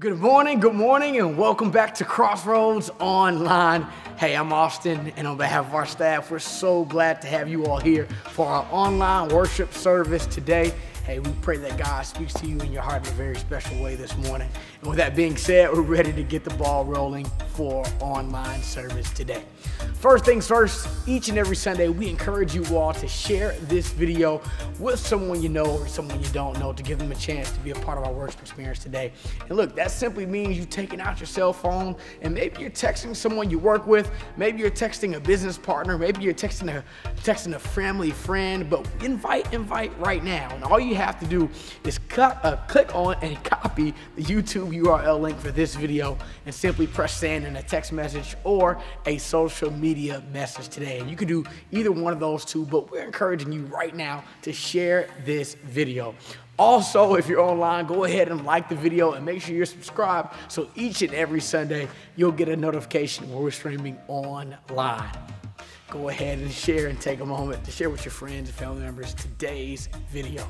Good morning, good morning, and welcome back to Crossroads Online. Hey, I'm Austin, and on behalf of our staff, we're so glad to have you all here for our online worship service today. Hey, we pray that God speaks to you in your heart in a very special way this morning. And with that being said, we're ready to get the ball rolling for online service today. First things first, each and every Sunday, we encourage you all to share this video with someone you know or someone you don't know to give them a chance to be a part of our worship experience today. And look, that simply means you've taken out your cell phone and maybe you're texting someone you work with, maybe you're texting a business partner, maybe you're texting a texting a family friend, but invite, invite right now. And all you have to do is cut, uh, click on and copy the YouTube URL link for this video and simply press send in a text message or a social media message today. And you can do either one of those two, but we're encouraging you right now to share this video. Also, if you're online, go ahead and like the video and make sure you're subscribed so each and every Sunday you'll get a notification when we're streaming online. Go ahead and share and take a moment to share with your friends and family members today's video.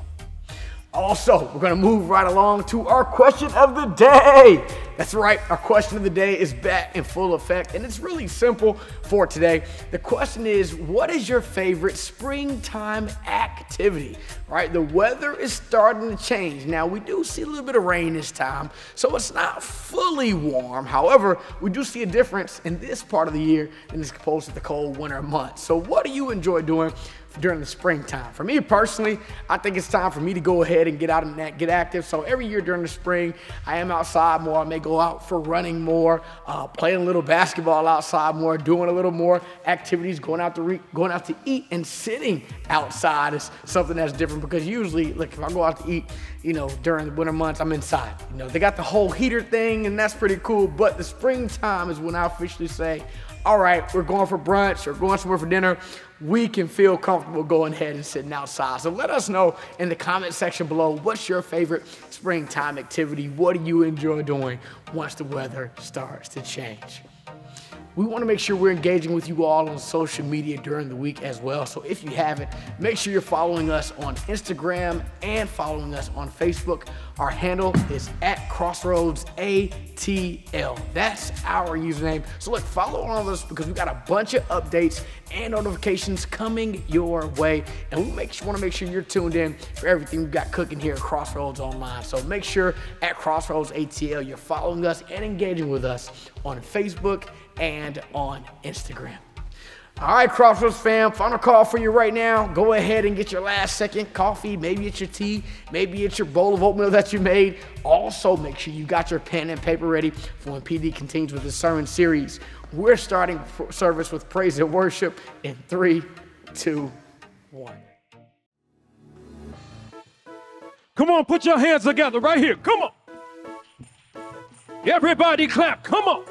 Also, we're going to move right along to our question of the day. That's right, our question of the day is back in full effect, and it's really simple for today. The question is What is your favorite springtime activity? Right, the weather is starting to change. Now, we do see a little bit of rain this time, so it's not fully warm. However, we do see a difference in this part of the year than as opposed to the cold winter months. So, what do you enjoy doing? During the springtime. For me personally, I think it's time for me to go ahead and get out and get active. So every year during the spring, I am outside more. I may go out for running more, uh, playing a little basketball outside more, doing a little more activities, going out to going out to eat and sitting outside is something that's different because usually, like if I go out to eat, you know, during the winter months, I'm inside. You know, they got the whole heater thing and that's pretty cool. But the springtime is when I officially say, all right, we're going for brunch or going somewhere for dinner we can feel comfortable going ahead and sitting outside. So let us know in the comment section below what's your favorite springtime activity? What do you enjoy doing once the weather starts to change? We want to make sure we're engaging with you all on social media during the week as well. So if you haven't, make sure you're following us on Instagram and following us on Facebook. Our handle is at Crossroads ATL. That's our username. So look, follow all of us because we've got a bunch of updates and notifications coming your way. And we make, want to make sure you're tuned in for everything we've got cooking here at Crossroads Online. So make sure at Crossroads ATL you're following us and engaging with us on Facebook and on Instagram. All right, Crossroads fam, final call for you right now. Go ahead and get your last second coffee. Maybe it's your tea, maybe it's your bowl of oatmeal that you made. Also, make sure you got your pen and paper ready for when PD continues with the sermon series. We're starting service with praise and worship in three, two, one. Come on, put your hands together right here. Come on. Everybody clap. Come on.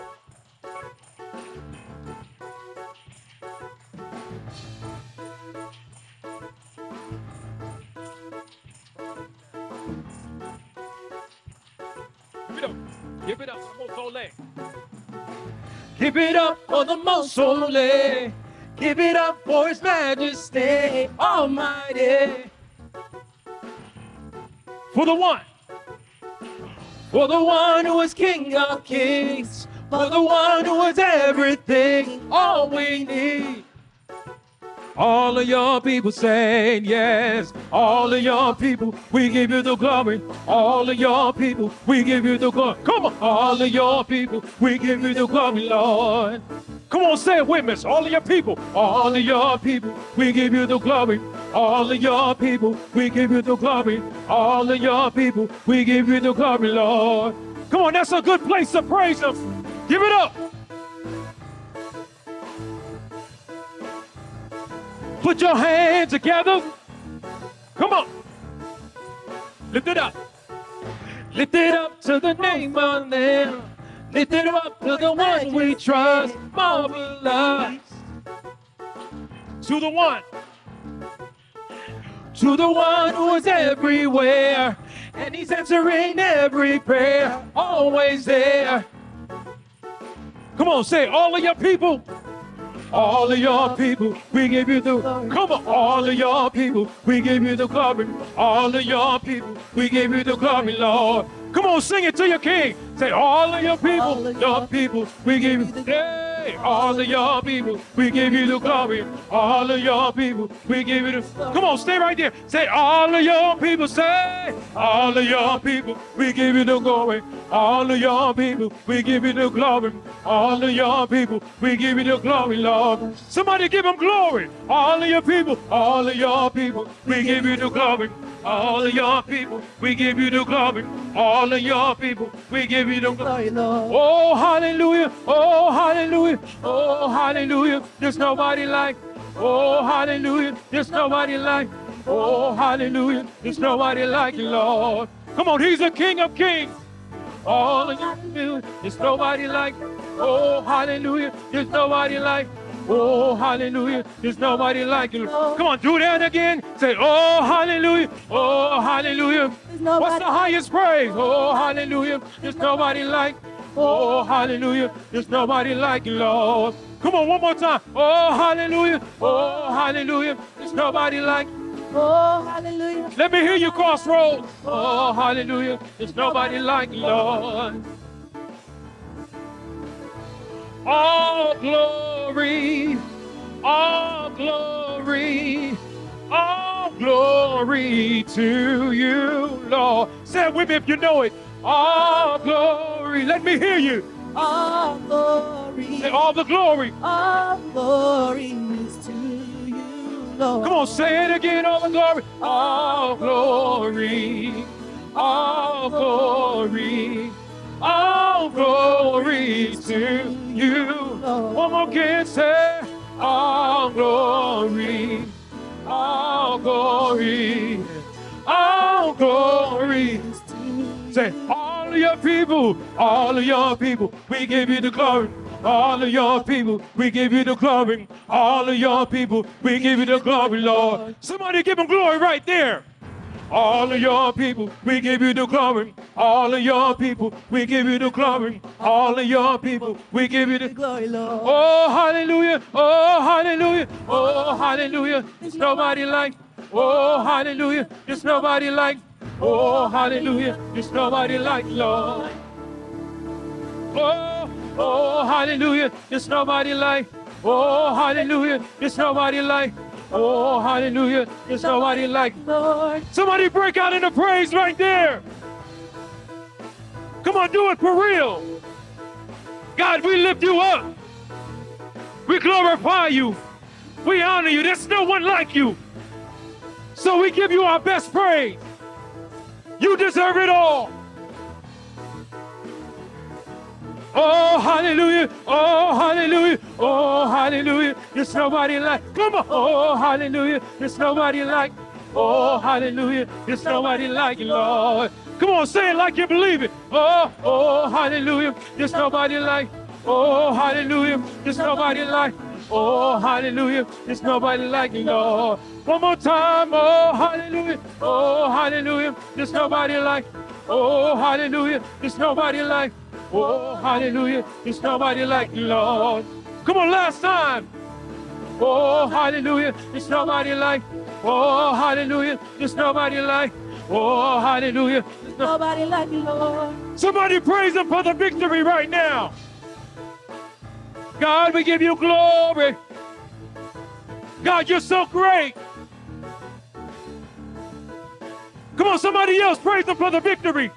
Give it up for the most holy. Give it up for the most holy. Give it up for His Majesty Almighty. For the one. For the one who is King of Kings. For the one who is everything, all we need. All of your people saying yes. All of your people, we give you the glory. All of your people, we give you the glory. Come on. All of your people, we give you the glory, Lord. Come on, say it with me. All of your people, all of your people, we give you the glory. All of your people, we give you the glory. All of your people, we give you the glory, Lord. Come on, that's a good place to praise Him. Give it up. Put your hands together. Come on. Lift it up. Lift it up to the name of them. Lift it up to the one we trust. Marvelous. To the one. To the one who is everywhere. And he's answering every prayer. Always there. Come on, say all of your people. All of your people, we give you the come on. All of your people, we give you the glory. All of your people, we give you the glory, Lord. Come on, sing it to your king. Say, all of your people, your people, we give you the the all of your people, we give you the glory. All of your people, we give you the. Come on, stay right there. Say, all of your people, say, all of your people, we give you the glory. All of your people, we give you the glory. All of your people, we give you the glory, Lord. Somebody give him glory. All of your people, all of your people, we give you the glory. All of your people, we give you the glory. All of your people, we give you the glory. Lord. Oh, hallelujah. Oh, hallelujah. Oh, hallelujah. There's nobody like. Oh, hallelujah. There's nobody like. Oh, hallelujah. There's nobody like you, Lord. Come on, he's the King of Kings. All of you, there's nobody like. Oh, hallelujah. There's nobody like. Oh, hallelujah. There's nobody like you. Come on, do that again. Say, oh, hallelujah. Oh, hallelujah. What's the highest praise? Oh, hallelujah. There's nobody like. Oh, hallelujah. There's nobody like you, Lord. Come on, one more time. Oh, hallelujah. Oh, hallelujah. There's nobody like. Oh, hallelujah. Let me hear you, Crossroads. Oh, hallelujah. There's nobody like you, Lord. All glory, all glory, all glory to you, Lord. Say it with me if you know it. All glory. Let me hear you. All glory. Say all the glory. All glory is to you, Lord. Come on, say it again. All the glory. All glory. All glory. All glory to you. One more again, say all glory. All glory. All glory. Say, all of your people, all of your people, we give you the glory. All of your people, we give you the glory. All of your people, we give you the glory, Lord. Somebody give him glory right there. All of your people, we give you the glory. All of your people, we give you the glory. All of your people, we give you the Glory, Lord. Oh, hallelujah. Oh, hallelujah. Oh, hallelujah. There's nobody like. Oh, hallelujah. There's nobody like. Oh, hallelujah. There's nobody like Lord. Oh, oh, hallelujah. There's nobody like. Oh, hallelujah. There's nobody like. Oh, hallelujah. There's nobody like. Lord. Somebody break out into praise right there. Come on, do it for real. God, we lift you up. We glorify you. We honor you. There's no one like you. So we give you our best praise. You deserve it all. Oh, hallelujah. Oh, hallelujah. Oh, hallelujah. There's nobody like. Come on. Oh, hallelujah. There's nobody like. Oh, hallelujah. There's nobody like you, Lord. Come on, say it like you believe it. Oh, oh, hallelujah. There's nobody like. Oh, hallelujah. There's nobody like. Oh, hallelujah. There's nobody like you, Lord. One more time. Oh, hallelujah. Oh, hallelujah. There's nobody like. Oh, hallelujah. There's nobody like. Oh, hallelujah. There's nobody like you, Lord. Come on, last time. Oh, hallelujah. There's nobody like. Oh, hallelujah. There's nobody like. Oh, hallelujah. There's Nobody like you, Lord. Somebody praise him for the victory right now. God, we give you glory. God, you're so great. Come on, somebody else praise him for the victory.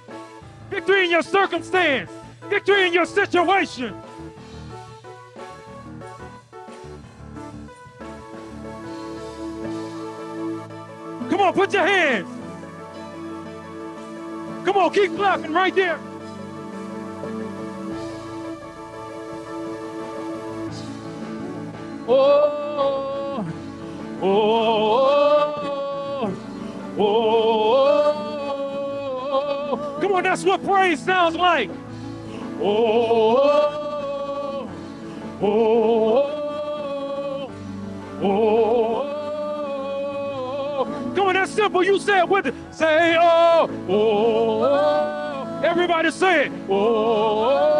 Victory in your circumstance. Victory in your situation. Come on, put your hands. Come on, keep clapping right there. Oh, oh, oh, oh, oh, Come on, that's what praise sounds like. Oh, oh, oh, oh, oh. Come on, that's simple. You say it with it. Say, oh, oh, oh. Everybody say it. Oh, oh, oh.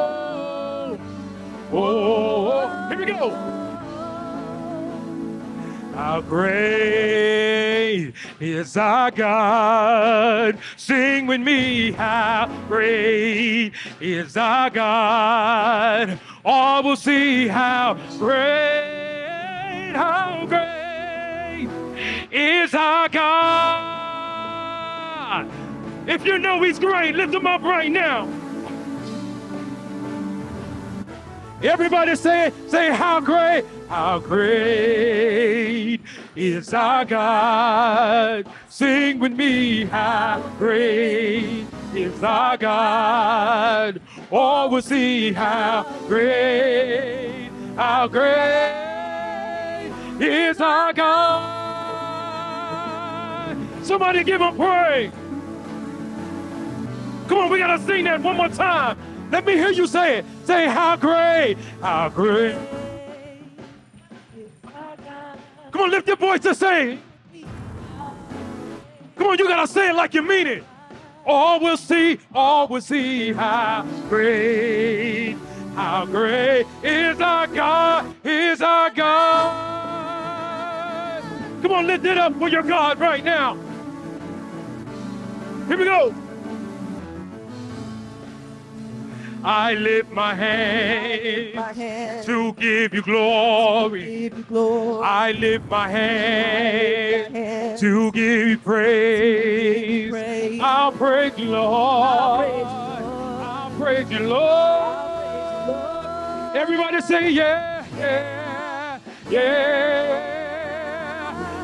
How great is our God. Sing with me, how great is our God. All will see how great, how great is our God. If you know He's great, lift Him up right now. Everybody say, say, how great, how great is our God. Sing with me, how great is our God. All will see how great, how great is our God. Somebody give him praise. Come on, we gotta sing that one more time. Let me hear you say it. Say, how great, how great. Come on, lift your voice to say. Come on, you gotta say it like you mean it. All will see, all will see how great, how great is our God, is our God. Come on, lift it up for your God right now. Here we go. I lift my hands my hands to give you glory. give you glory. I lift my hands hands to give you praise. praise. I'll praise you, Lord. I'll praise you, Lord. I'll praise you, Lord. Everybody say, yeah, yeah, yeah.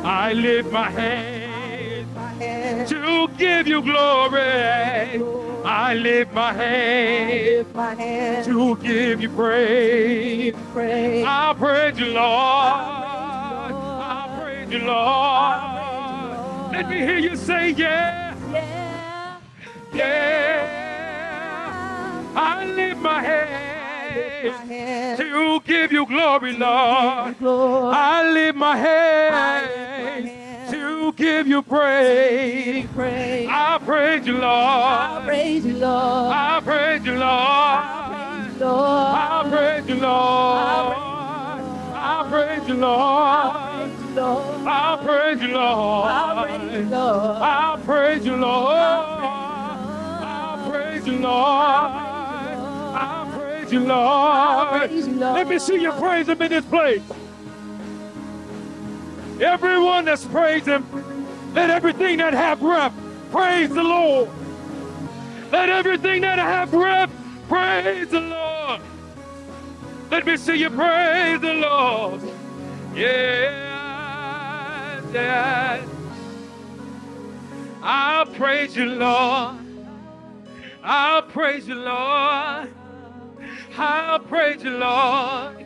I lift my hands My hands to give you glory. I lift my lift my hands to give you praise. praise. I praise you, Lord. I praise you, Lord. Let me hear you say, yeah, Yeah, yeah. I lift my hands to give you glory, Lord. I lift my to give you praise. praise. I praise you, I Lord. praise you, Lord. I praise you, Lord. I praise you, Lord. I praise you, Lord. I praise you, Lord. I praise you, Lord. I praise you, Lord. I praise you, Lord. I praise you, Lord. praise you, Lord. Let me see you praise in this place. Everyone that's praised him, let everything that have breath praise the Lord. Let everything that have breath praise the Lord. Let me see you praise the Lord. Yeah, yeah. I'll praise you, Lord. I'll praise you, Lord. I'll praise you, Lord.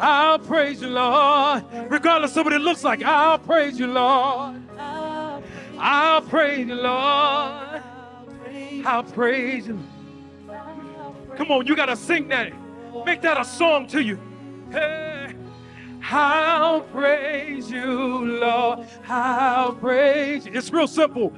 I'll praise you, Lord. Regardless of what it looks like, I'll praise you, Lord. I'll praise you, Lord. I'll praise you. Come on, you gotta sing that. Make that a song to you. Hey. I'll praise you, Lord. I'll praise you. It's real simple.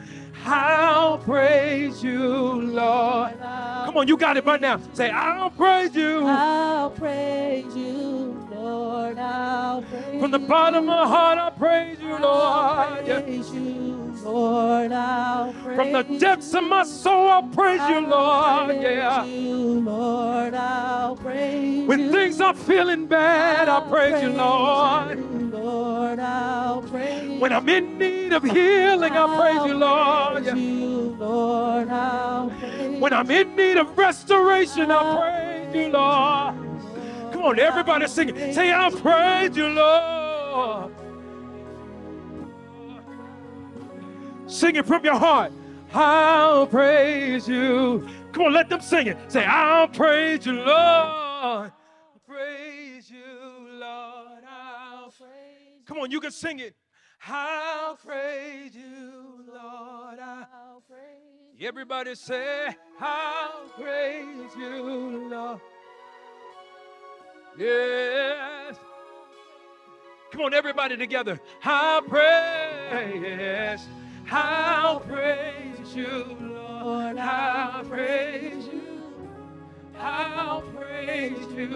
I'll praise you, Lord. Come on, you got it right now. Say, I'll praise you. I'll praise you, Lord. I'll praise From the bottom of my heart, I praise you, Lord. Yeah. praise you, Lord. I'll praise From the depths of my soul, I praise you, Lord. praise Yeah. you, Lord. I'll praise When things are feeling bad, I praise you, Lord. you, Lord. I'll praise When I'm in need of healing, I praise you, Lord. Praise Yeah. you, Lord. I'll praise When I'm in need of restoration, I praise you, Lord. On, everybody sing it. Say, I'll praise you, Lord. Sing it from your heart. I'll praise you. Come on, let them sing it. Say, I'll praise you, Lord. Praise you, Lord. I'll praise. Come on, you can sing it. I'll praise you, Lord. I'll praise Everybody say, I'll praise you, Lord. Yes. Come on, everybody together. I'll praise. I'll praise you, Lord. I'll praise you. I'll praise you,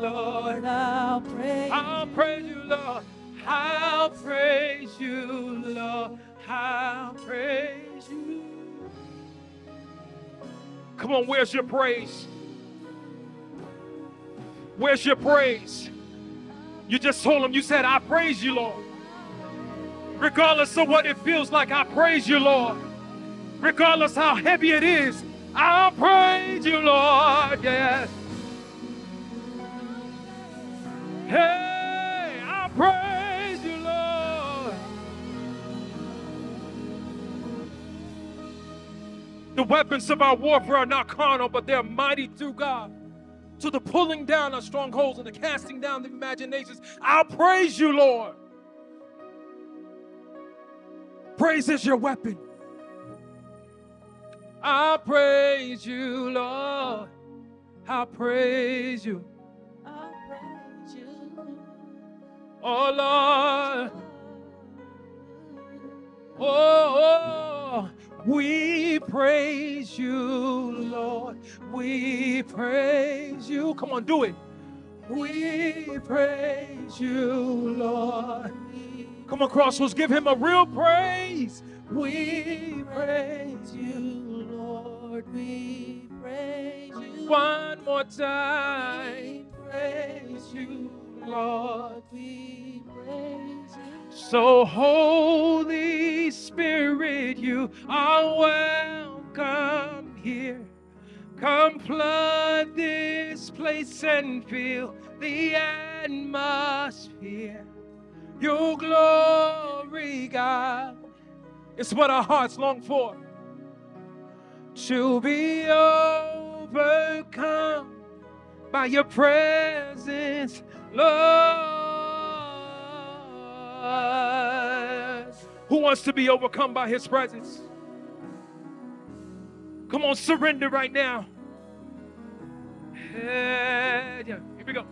Lord. I'll praise I'll praise you, Lord. I'll praise you, Lord. I'll praise you. Come on, where's your praise? Where's your praise? You just told him, you said, I praise you, Lord. Regardless of what it feels like, I praise you, Lord. Regardless how heavy it is, I'll praise you, Lord. Yes. Hey, I praise you, Lord. The weapons of our warfare are not carnal, but they're mighty through God. To the pulling down of strongholds and the casting down the imaginations. I'll praise you, Lord. Praise is your weapon. I praise you, Lord. I praise you. I praise you. Oh, Lord. Oh, oh. We praise you, Lord. We praise you. Come on, do it. We praise you, Lord. Come on, Crossroads, give him a real praise. We praise you, Lord, we praise you. one more time. Praise you, Lord. We praise you. So, Holy Spirit, you are welcome here. Come flood this place and fill the atmosphere. Your glory, God, is what our hearts long for. To be overcome by your presence, Lord. Who wants to be overcome by his presence? Come on, surrender right now. Yeah, yeah, here we go.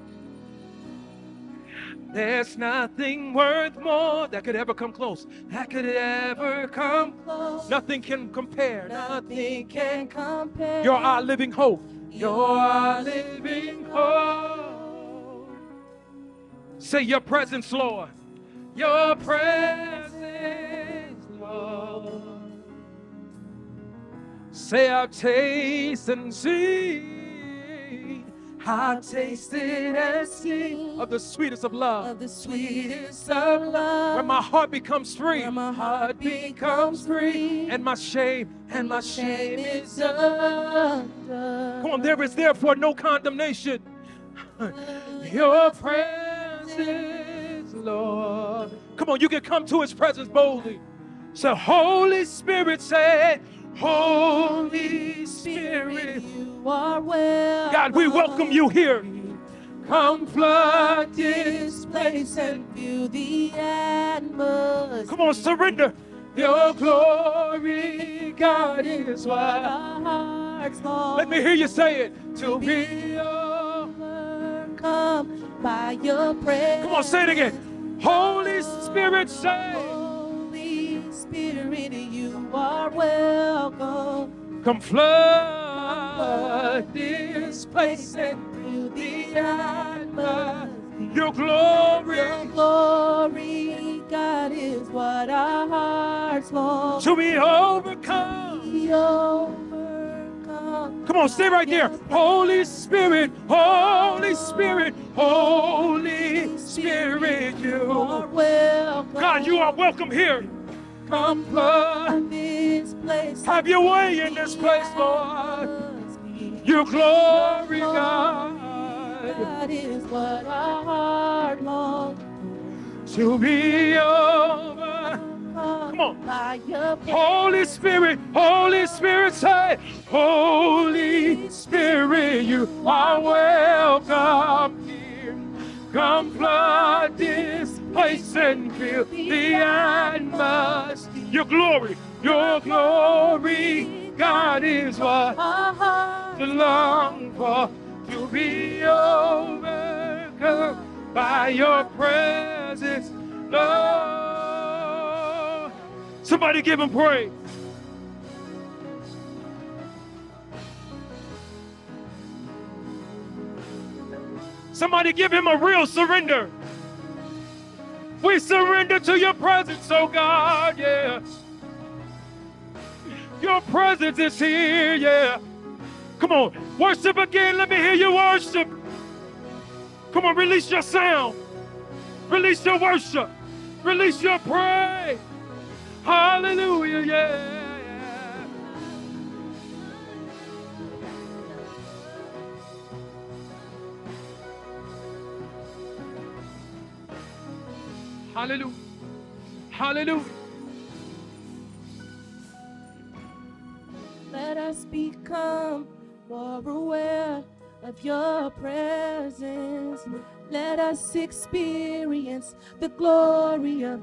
There's nothing worth more that could ever come close. That could ever come. Close. Nothing can compare. Nothing can compare. You're our living hope. You're our living hope. Say your presence, Lord. Your presence, Lord. Say I've tasted and seen. I've tasted and seen of the sweetest of love. of the sweetest of love. Where my heart becomes free. Where my heart becomes free. And my shame and my shame is undone. Come on, there is therefore no condemnation. Your presence, Lord. Come on, you can come to his presence boldly. So, Holy Spirit said, Holy Spirit, you are well. God, we welcome you here. Come flood this place and feel the atmosphere. Come on, surrender. Your glory, God, is what. Our hearts long Let me hear you say it. To be overcome by your presence. Come on, say it again. Holy Spirit, say, Holy Spirit, you are welcome. Come flood this place and Feel the atmosphere. your glory Your glory, God, is what our hearts long to be overcome. be overcome. Come on, stay right there. Holy Spirit, Holy Spirit, Holy Spirit, You are welcome. God, you are welcome here. Come flood. this place. Have your way in this place, Lord. Your glory, God, That is what our heart longs to be over. Come on. Holy Spirit, Holy Spirit, say, Holy Spirit, you are welcome here. Come flood this place and fill the atmosphere. Your glory, your glory, God is what to long for, to be overcome by your presence, Lord. Somebody give him praise. Somebody give him a real surrender. We surrender to your presence, oh God, yeah. Your presence is here, yeah. Come on, worship again. Let me hear you worship. Come on, release your sound. Release your worship. Release your praise. Hallelujah, yeah. Hallelujah. Hallelujah. Let us become more aware of your presence. Let us experience the glory of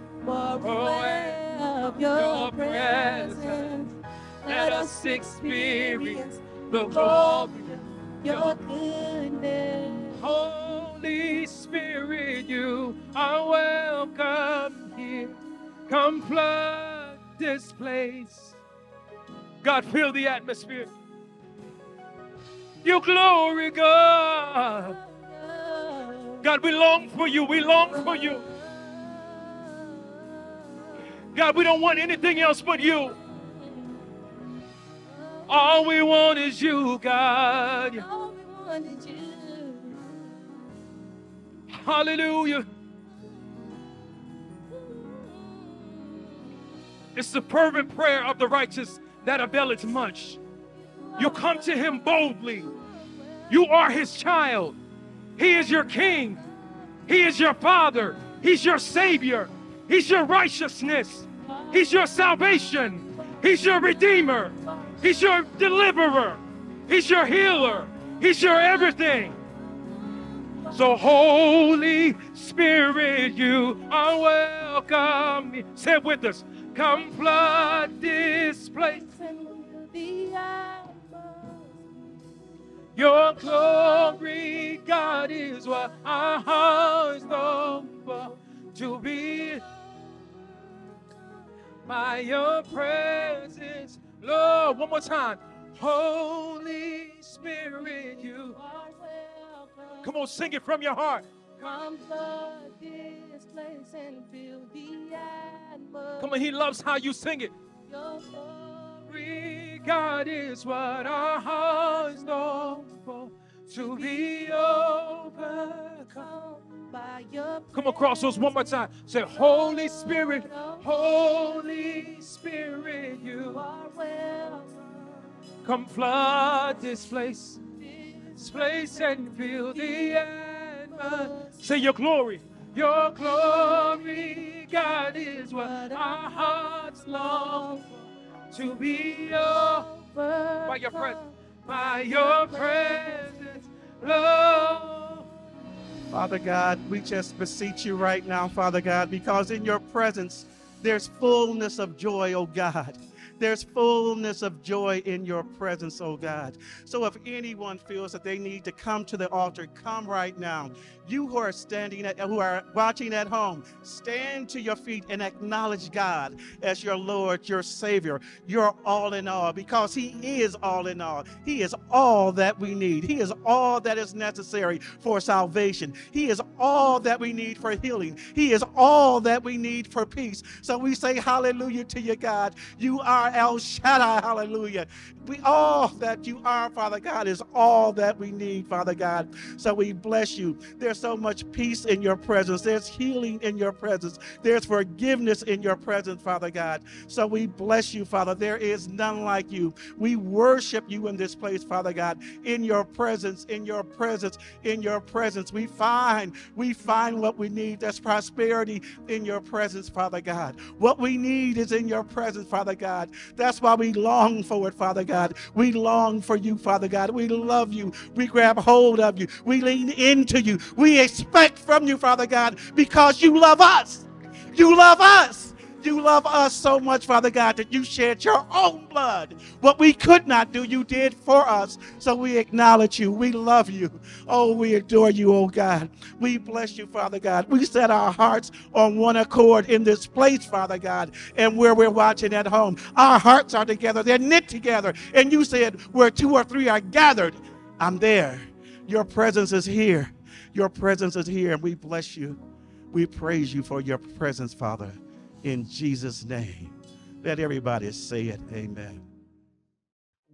more aware of your presence. Let us experience the glory of your goodness. Holy Spirit, you are welcome here. Come flood this place. God, fill the atmosphere. Your glory, God. God, we long for you. We long for you. God, we don't want anything else but you. All we want is you, God. All we want is you. Hallelujah. It's the fervent prayer of the righteous that availeth much. You come to him boldly. You are his child. He is your king. He is your father. He's your savior. He's your righteousness. He's your salvation. He's your redeemer. He's your deliverer. He's your healer. He's your everything. So, Holy Spirit, you are welcome. Say it with us. Come flood this place. Your glory, God, is what our hearts long for. To be by your presence, Lord. One more time. Holy Spirit, you. are welcome. Come on, sing it from your heart. Come flood this place and fill the atmosphere. Come on, He loves how you sing it. Your glory. Glory, God is what our hearts long for. To be overcome. Come by your Come across those one more time. Say, Holy Spirit, Holy Spirit, You are welcome. come flood this place, this place and fill the atmosphere. Say, Your glory, Your glory, God, is what our hearts long for. To be over by your presence, by your presence, Father God, we just beseech you right now, Father God, because in your presence there's fullness of joy, oh God. There's fullness of joy in your presence, oh God. So if anyone feels that they need to come to the altar, come right now. You who are standing at, who are watching at home, stand to your feet and acknowledge God as your Lord, your Savior, your all in all, because He is all in all. He is all that we need. He is all that is necessary for salvation. He is all that we need for healing. He is all that we need for peace. So we say hallelujah to you, God. You are El Shaddai, hallelujah. We all that you are, Father God, is all that we need, Father God. So we bless you. There's so much peace in your presence. There's healing in your presence. There's forgiveness in your presence, Father God. So we bless you, Father. There is none like you. We worship you in this place, Father God. In your presence, in your presence, in your presence. We find, we find what we need. There's prosperity in your presence, Father God. What we need is in your presence, Father God. That's why we long for it, Father God. We long for you, Father God. We love you. We grab hold of you. We lean into you. We expect from you, Father God, because you love us. You love us. You love us so much, Father God, that you shed your own blood. What we could not do, you did for us. So we acknowledge you. We love you. Oh, we adore you, oh God. We bless you, Father God. We set our hearts on one accord in this place, Father God, and where we're watching at home. Our hearts are together, they're knit together. And you said, where two or three are gathered, I'm there. Your presence is here. Your presence is here, and we bless you. We praise you for your presence, Father, in Jesus' name. Let everybody say it. Amen.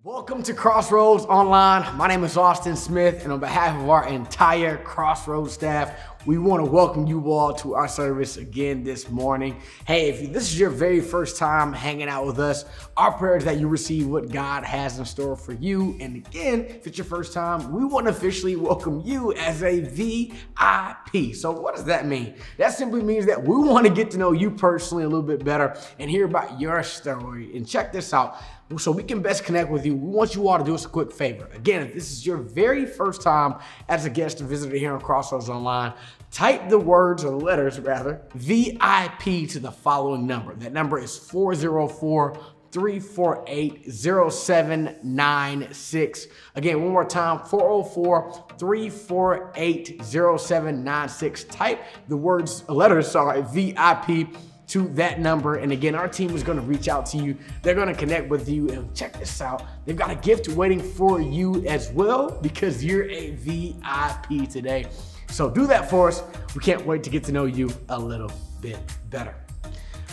Welcome to Crossroads Online. My name is Austin Smith, and on behalf of our entire Crossroads staff, we want to welcome you all to our service again this morning. Hey, if this is your very first time hanging out with us, our prayer is that you receive what God has in store for you. And again, if it's your first time, we want to officially welcome you as a VIP. So, what does that mean? That simply means that we want to get to know you personally a little bit better and hear about your story. And check this out so we can best connect with you, we want you all to do us a quick favor. Again, if this is your very first time as a guest and visitor here on Crossroads Online, type the words or letters rather, VIP to the following number. That number is 404 348 0796. Again, one more time 404 348 0796. Type the words, letters, sorry, VIP to that number. And again, our team is going to reach out to you. They're going to connect with you. And check this out they've got a gift waiting for you as well because you're a VIP today. So do that for us. We can't wait to get to know you a little bit better.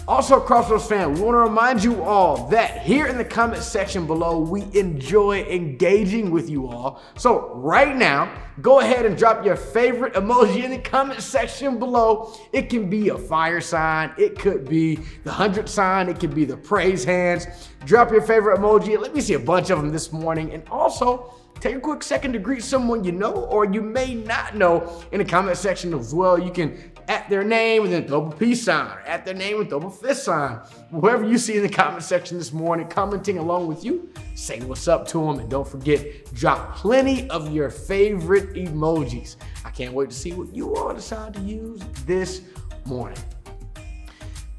Also, Crossroads fan, we want to remind you all that here in the comment section below, we enjoy engaging with you all. So right now, go ahead and drop your favorite emoji in the comment section below. It can be a fire sign, it could be the hundred sign, it could be the praise hands. Drop your favorite emoji. Let me see a bunch of them this morning. And also, take a quick second to greet someone you know or you may not know in the comment section as well. You can at their name and then throw a peace sign, or at their name and throw a fist sign. Whoever you see in the comment section this morning commenting along with you, say what's up to them. And don't forget, drop plenty of your favorite emojis. I can't wait to see what you all decide to use this morning.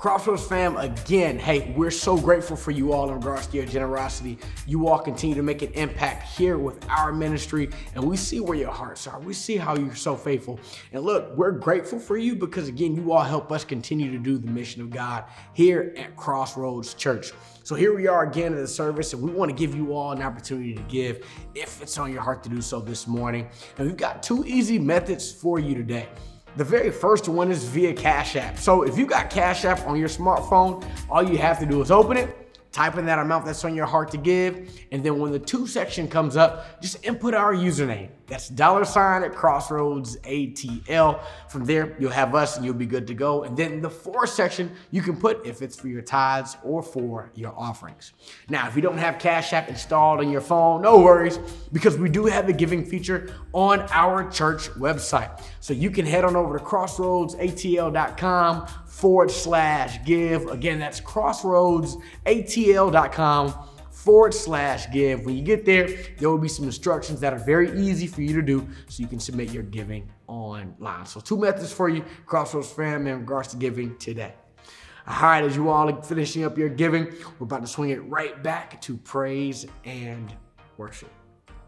Crossroads fam, again, hey, we're so grateful for you all in regards to your generosity. You all continue to make an impact here with our ministry, and we see where your hearts are. We see how you're so faithful. And look, we're grateful for you because, again, you all help us continue to do the mission of God here at Crossroads Church. So here we are again at the service, and we want to give you all an opportunity to give if it's on your heart to do so this morning. And we've got two easy methods for you today. The very first one is via Cash App. So if you got Cash App on your smartphone, all you have to do is open it, type in that amount that's on your heart to give, and then when the to section comes up, just input our username. That's dollar sign at Crossroads ATL. From there, you'll have us and you'll be good to go. And then the for section, you can put if it's for your tithes or for your offerings. Now, if you don't have Cash App installed on your phone, no worries, because we do have a giving feature on our church website. So you can head on over to crossroadsatl.com forward slash give. Again, that's crossroadsatl.com forward slash give. When you get there, there will be some instructions that are very easy for you to do so you can submit your giving online. So two methods for you, Crossroads fam, in regards to giving today. All right, as you all are finishing up your giving, we're about to swing it right back to praise and worship. Good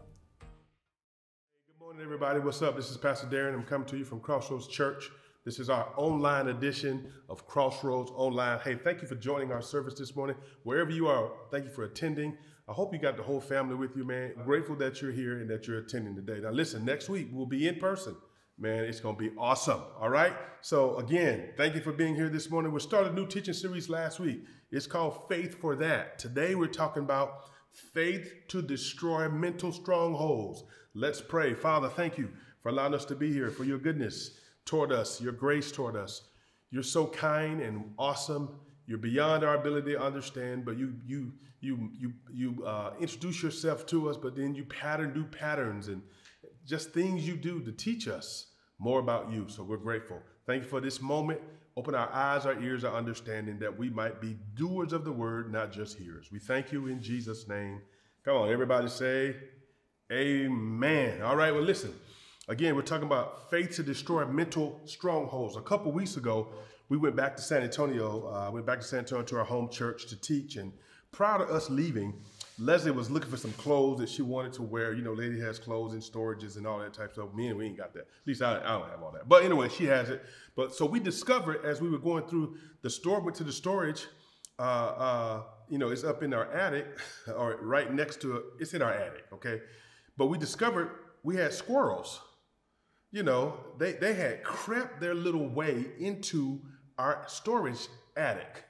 morning, everybody. What's up? This is Pastor Darren. I'm coming to you from Crossroads Church. This is our online edition of Crossroads Online. Hey, thank you for joining our service this morning. Wherever you are, thank you for attending. I hope you got the whole family with you, man. I'm grateful that you're here and that you're attending today. Now, listen, next week we'll be in person. Man, it's going to be awesome. All right. So, again, thank you for being here this morning. We started a new teaching series last week. It's called Faith for That. Today we're talking about faith to destroy mental strongholds. Let's pray. Father, thank you for allowing us to be here, for your goodness toward us, your grace toward us. You're so kind and awesome. You're beyond our ability to understand, but you you you you you uh, introduce yourself to us, but then you pattern do patterns and just things you do to teach us more about you. So we're grateful. Thank you for this moment. Open our eyes, our ears, our understanding that we might be doers of the word, not just hearers. We thank you in Jesus' name. Come on, everybody say, Amen. All right, well, listen. Again, we're talking about faith to destroy mental strongholds. A couple weeks ago, we went back to San Antonio. Uh, went back to San Antonio to our home church to teach. And prior to us leaving, Leslie was looking for some clothes that she wanted to wear. You know, lady has clothes in storages and all that type of stuff. Me and we ain't got that. At least I, I don't have all that. But anyway, she has it. But so we discovered as we were going through the store, went to the storage. Uh, uh, you know, it's up in our attic or right next to it. It's in our attic, okay? But we discovered we had squirrels. You know, they, they had crept their little way into our storage attic.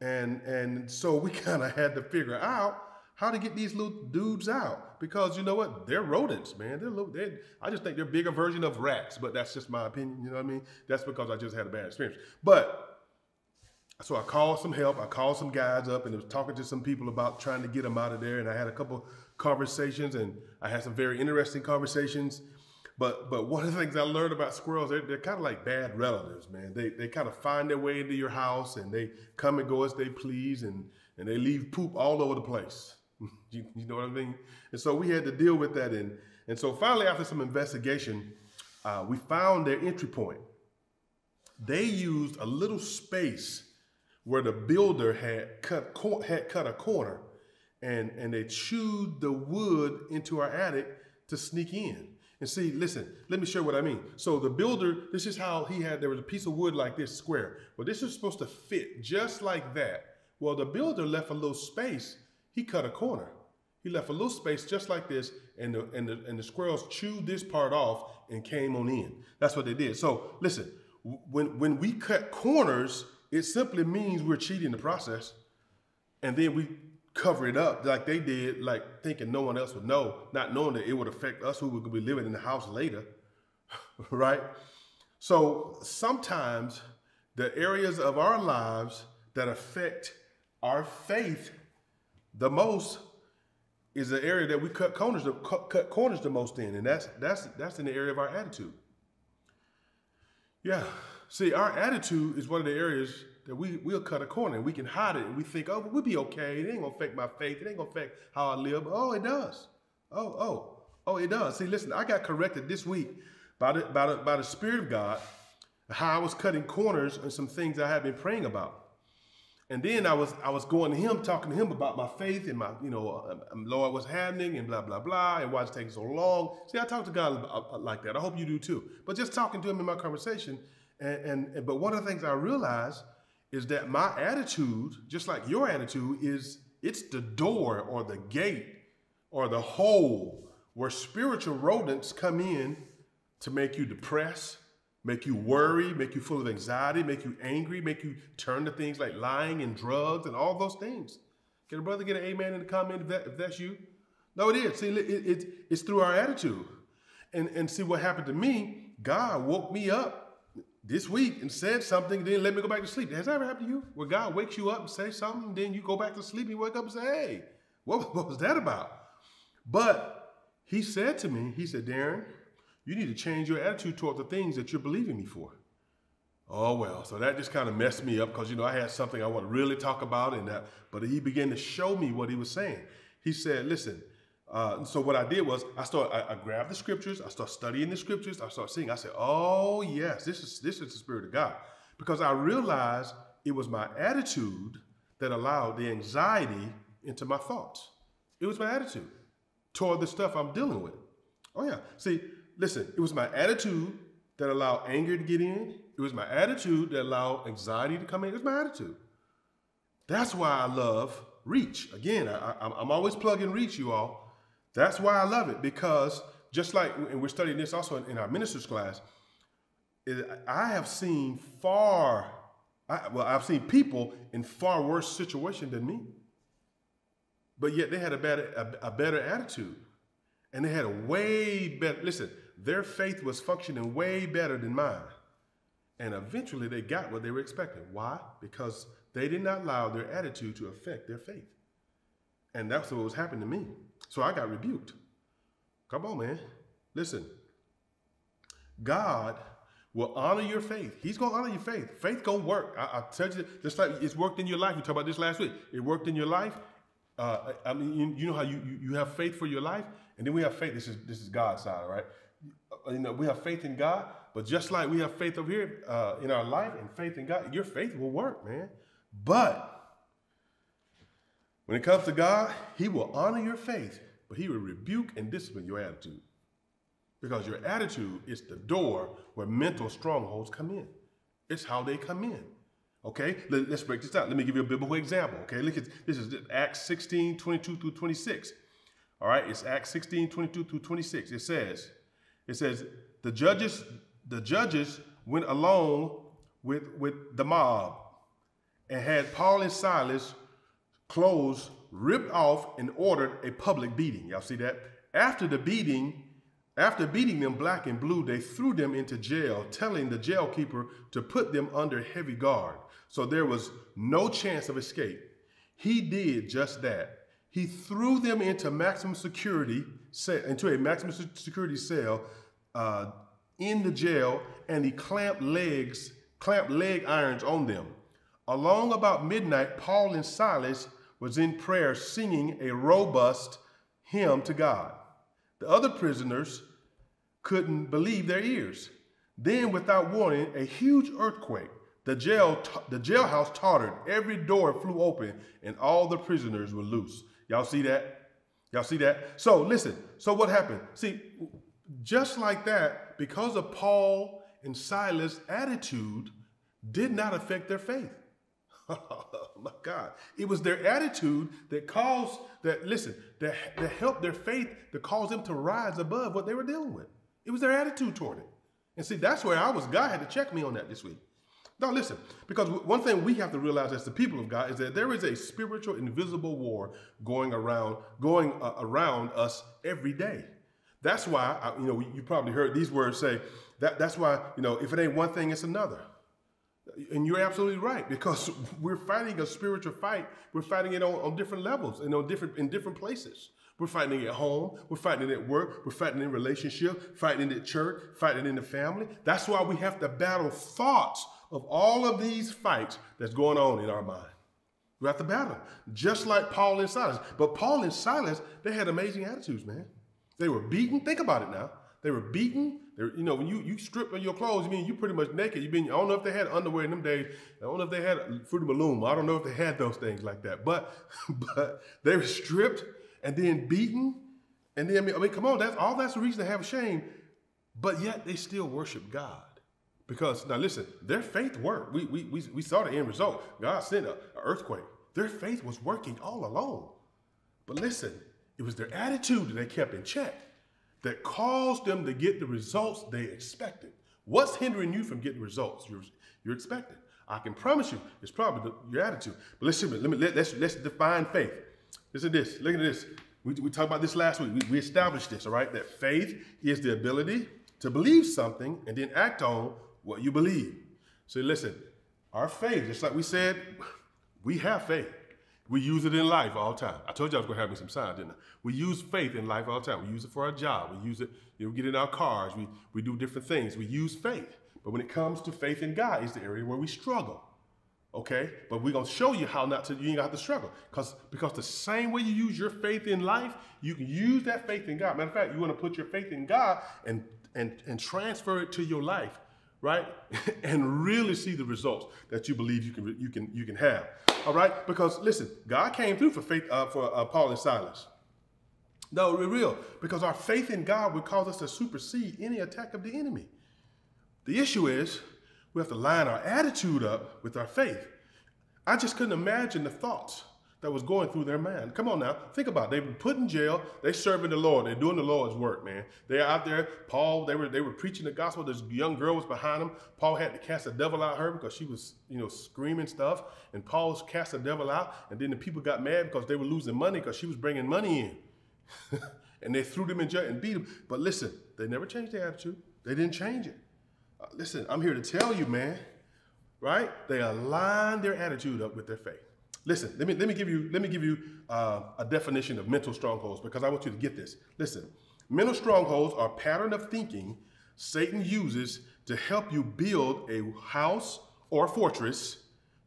And, and so we kind of had to figure out how to get these little dudes out. Because you know what? They're rodents man. They're little they i just think they're bigger version of rats but that's just my opinion you know what i mean? That's because i just had a bad experience. But so i called some help. I called some guys up and was talking to some people about trying to get them out of there. And i had a couple conversations and i had some very interesting conversations but but one of the things i learned about squirrels they're, they're kind of like bad relatives man they, they kind of find their way into your house and they come and go as they please and and they leave poop all over the place you, you, know what I mean? And so we had to deal with that. And, and so finally, after some investigation, uh, we found their entry point. They used a little space where the builder had cut, had cut a corner and, and they chewed the wood into our attic to sneak in. And see, listen, let me show what I mean. So the builder, this is how he had, there was a piece of wood like this square. Well, this is supposed to fit just like that. Well, the builder left a little space he cut a corner. He left a little space just like this, and the, and the, and the squirrels chewed this part off and came on in. That's what they did. So listen, when, when we cut corners, it simply means we're cheating the process. And then we cover it up like they did, like thinking no one else would know, not knowing that it would affect us who would be living in the house later, right? So sometimes the areas of our lives that affect our faith the most is the area that we cut corners the, cut corners the most in, and that's that's that's in the area of our attitude. Yeah, see, our attitude is one of the areas that we we'll cut a corner and we can hide it and we think, oh, we'll be okay. It ain't gonna affect my faith. It ain't gonna affect how I live. Oh, it does. Oh, oh, oh, it does. See, listen, I got corrected this week by the by the, by the Spirit of God how I was cutting corners on some things I had been praying about. And then I was I was going to him, talking to him about my faith and my, you know, uh, um, Lord, what's happening and blah, blah, blah, and why it's taking so long. See, I talk to God uh, like that. I hope you do too. But just talking to him in my conversation, and, and, and but one of the things I realized is that my attitude, just like your attitude, is it's the door or the gate or the hole where spiritual rodents come in to make you depressed, make you worry, make you full of anxiety, make you angry, make you turn to things like lying and drugs and all those things. Can a brother get an amen in the comment if, that, if that's you? No, it is. See, it, it, it's through our attitude. And, and see what happened to me, God woke me up this week and said something, then let me go back to sleep. Has that ever happened to you? Where God wakes you up and says something, then you go back to sleep and you wake up and say, hey, what, what was that about? But he said to me, he said, Darren, you need to change your attitude toward the things that you're believing me for. Oh well, so that just kind of messed me up because you know I had something I want to really talk about, and that. But he began to show me what he was saying. He said, "Listen." Uh, so what I did was I started. I, I, grabbed the scriptures. I started studying the scriptures. I started seeing. I said, "Oh yes, this is this is the spirit of God," because I realized it was my attitude that allowed the anxiety into my thoughts. It was my attitude toward the stuff I'm dealing with. Oh yeah. See, listen, it was my attitude that allowed anger to get in. It was my attitude that allowed anxiety to come in. It was my attitude. That's why I love Reach. Again, I, am always plugging Reach, you all. That's why I love it because just like, and we're studying this also in, our minister's class, it, I have seen far, I, well, I've seen people in far worse situation than me, but yet they had a better, a, a better attitude, and they had a way better. Listen, their faith was functioning way better than mine. And eventually they got what they were expecting. Why? Because they did not allow their attitude to affect their faith. And that's what was happening to me. So I got rebuked. Come on, man. Listen, God will honor your faith. He's going to honor your faith. Faith going to work. I, I tell you, just like it's worked in your life. We talked about this last week. It worked in your life. Uh, I mean, you, know how you, you have faith for your life, and then we have faith. This is this is God's side, right? uh, you know, we have faith in God, but just like we have faith over here uh, in our life and faith in God, your faith will work, man. But when it comes to God, He will honor your faith, but He will rebuke and discipline your attitude. Because your attitude is the door where mental strongholds come in. It's how they come in. Okay, Let, us break this down. Let me give you a biblical example. Okay, look at this is Acts 16, 22 through 26. All right, it's Acts 16, 22 through 26. It says, it says, the judges, the judges went along with, with the mob and had Paul and Silas clothes ripped off and ordered a public beating. Y'all see that? After the beating, after beating them black and blue, they threw them into jail, telling the jailkeeper to put them under heavy guard. So there was no chance of escape. He did just that. He threw them into maximum security, into a maximum security cell uh, in the jail, and he clamped legs, clamped leg irons on them. Along about midnight, Paul and Silas was in prayer singing a robust hymn to God. The other prisoners couldn't believe their ears. Then, without warning, a huge earthquake. The jail, the jailhouse tottered. Every door flew open, and all the prisoners were loose. Y'all see that? Y'all see that? So listen. So what happened? See, just like that, because of Paul and Silas' attitude, did not affect their faith. Oh my God. It was their attitude that caused that, listen, that, that helped their faith to cause them to rise above what they were dealing with. It was their attitude toward it. And see, that's where I was. God had to check me on that this week. Now, listen, because one thing we have to realize as the people of God is that there is a spiritual, invisible war going around, going uh, around us every day. That's why, I, you know, you probably heard these words say that. That's why, you know, if it ain't one thing, it's another. And you're absolutely right because we're fighting a spiritual fight. We're fighting it on, on different levels and on different in different places. We're fighting it at home. We're fighting it at work. We're fighting in relationship, fighting it at church, fighting in the family. That's why we have to battle thoughts of all of these fights that's going on in our mind. We have to battle, just like Paul and Silas. But Paul and Silas, they had amazing attitudes, man. They were beaten. Think about it now. They were beaten. You know, when you you strip of your clothes, you mean you're pretty much naked. You mean I don't know if they had underwear in them days. I don't know if they had fruit of loom. I don't know if they had those things like that. But but they were stripped and then beaten. And then I mean, I mean, come on, that's all that's the reason to have shame. But yet they still worship God. Because now listen, their faith worked. We we we, we saw the end result. God sent an earthquake. Their faith was working all along. But listen, it was their attitude that they kept in check that caused them to get the results they expected. What's hindering you from getting results you're, you're expecting? I can promise you, it's probably the, your attitude. But listen, let me let, let's let's define faith. Listen to this. Look at this. We, we talked about this last week. We, we established this, all right? That faith is the ability to believe something and then act on what you believe. So listen, our faith, just like we said, we have faith. We use it in life all the time. I told you I was going to have me some signs, didn't I? We use faith in life all the time. We use it for our job. We use it, you know, we get in our cars. We, we do different things. We use faith. But when it comes to faith in God, is the area where we struggle. Okay? But we're going to show you how not to, you ain't got to struggle. Because because the same way you use your faith in life, you can use that faith in God. Matter of fact, you want to put your faith in God and, and, and transfer it to your life right? and really see the results that you believe you can you can you can have. All right, because listen, God came through for faith uh, for uh, Paul and Silas. No, we're real because our faith in God would cause us to supersede any attack of the enemy. The issue is we have to line our attitude up with our faith. I just couldn't imagine the thoughts that was going through their mind. Come on now, think about it. They've been put in jail. They're serving the Lord. They're doing the Lord's work, man. They're out there. Paul, they were they were preaching the gospel. This young girl was behind them. Paul had to cast the devil out her because she was, you know, screaming stuff. And Paul cast the devil out. And then the people got mad because they were losing money because she was bringing money in. and they threw them in jail and beat them. But listen, they never changed their attitude. They didn't change it. Uh, listen, I'm here to tell you, man, right? They aligned their attitude up with their faith. Listen, let me, let me give you, let me give you uh, a definition of mental strongholds because I want you to get this. Listen, mental strongholds are a pattern of thinking Satan uses to help you build a house or a fortress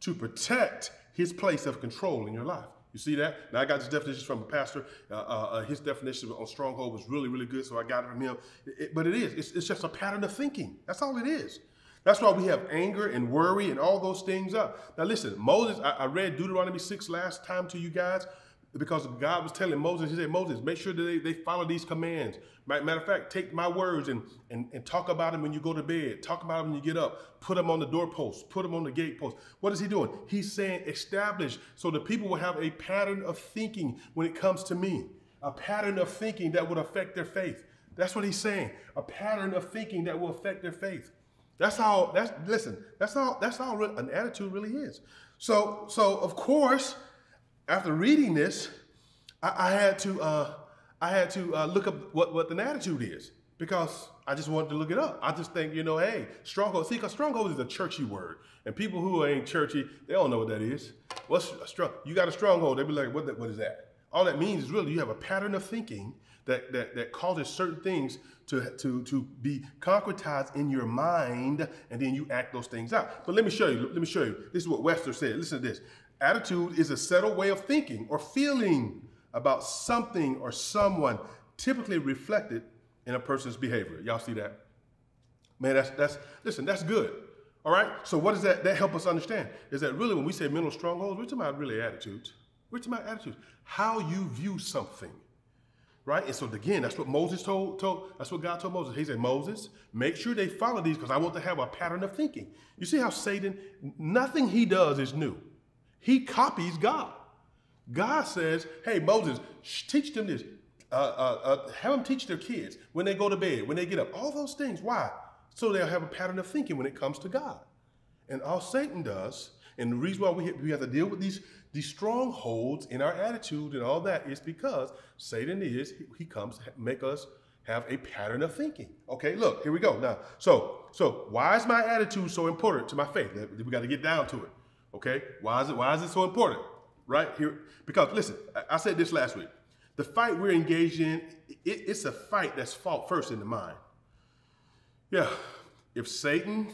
to protect his place of control in your life. You see that? Now I got this definition from a pastor. Uh, uh, uh, his definition on stronghold was really, really good, so I got it from him. It- it- but it is. It's, it's just a pattern of thinking. That's all it is. That's why we have anger and worry and all those things up. Now listen, Moses. I, I read Deuteronomy six last time to you guys because God was telling Moses. He said, Moses, make sure that they, they follow these commands. Matter of fact, take my words and, and, and talk about them when you go to bed. Talk about them when you get up. Put them on the doorpost. Put them on the gatepost. What is he doing? He's saying establish so the people will have a pattern of thinking when it comes to me. A pattern of thinking that would affect their faith. That's what he's saying. A pattern of thinking that will affect their faith. That's how. That's listen. That's how. That's how an attitude really is. So so of course, after reading this, I, I had to uh, I had to uh, look up what what an attitude is because I just wanted to look it up. I just think you know, hey, stronghold. See, because stronghold is a churchy word, and people who ain't churchy, they don't know what that is. What's a strong? You got a stronghold. They be like, what? the- What is that? All that means is really you have a pattern of thinking that that, that causes certain things to, to, to be concretized in your mind, and then you act those things out. But let me show you. Let me show you. This is what Webster said. Listen to this. Attitude is a settled way of thinking or feeling about something or someone, typically reflected in a person's behavior. Y'all see that? Man, that's that's listen, that's good. All right. So what does that that help us understand? Is that really when we say mental strongholds, we're talking about really attitudes. We're talking about attitudes. How you view something. Right? And so again, that's what Moses told, told that's what God told Moses. He said, Moses, make sure they follow these because I want to have a pattern of thinking. You see how Satan, nothing he does is new. He copies God. God says, hey, Moses, teach them this. Uh, uh, uh, have them teach their kids when they go to bed, when they get up, all those things. Why? So they'll have a pattern of thinking when it comes to God. And all Satan does, and the reason why we, we have to deal with these, these strongholds in our attitude and all that is because Satan is, he, comes make us have a pattern of thinking. Okay, look, here we go. Now, so so why is my attitude so important to my faith? We got to get down to it. Okay, why is it why is it so important? Right here, because listen, I, I said this last week. The fight we're engaged in, it, it's a fight that's fought first in the mind. Yeah, if Satan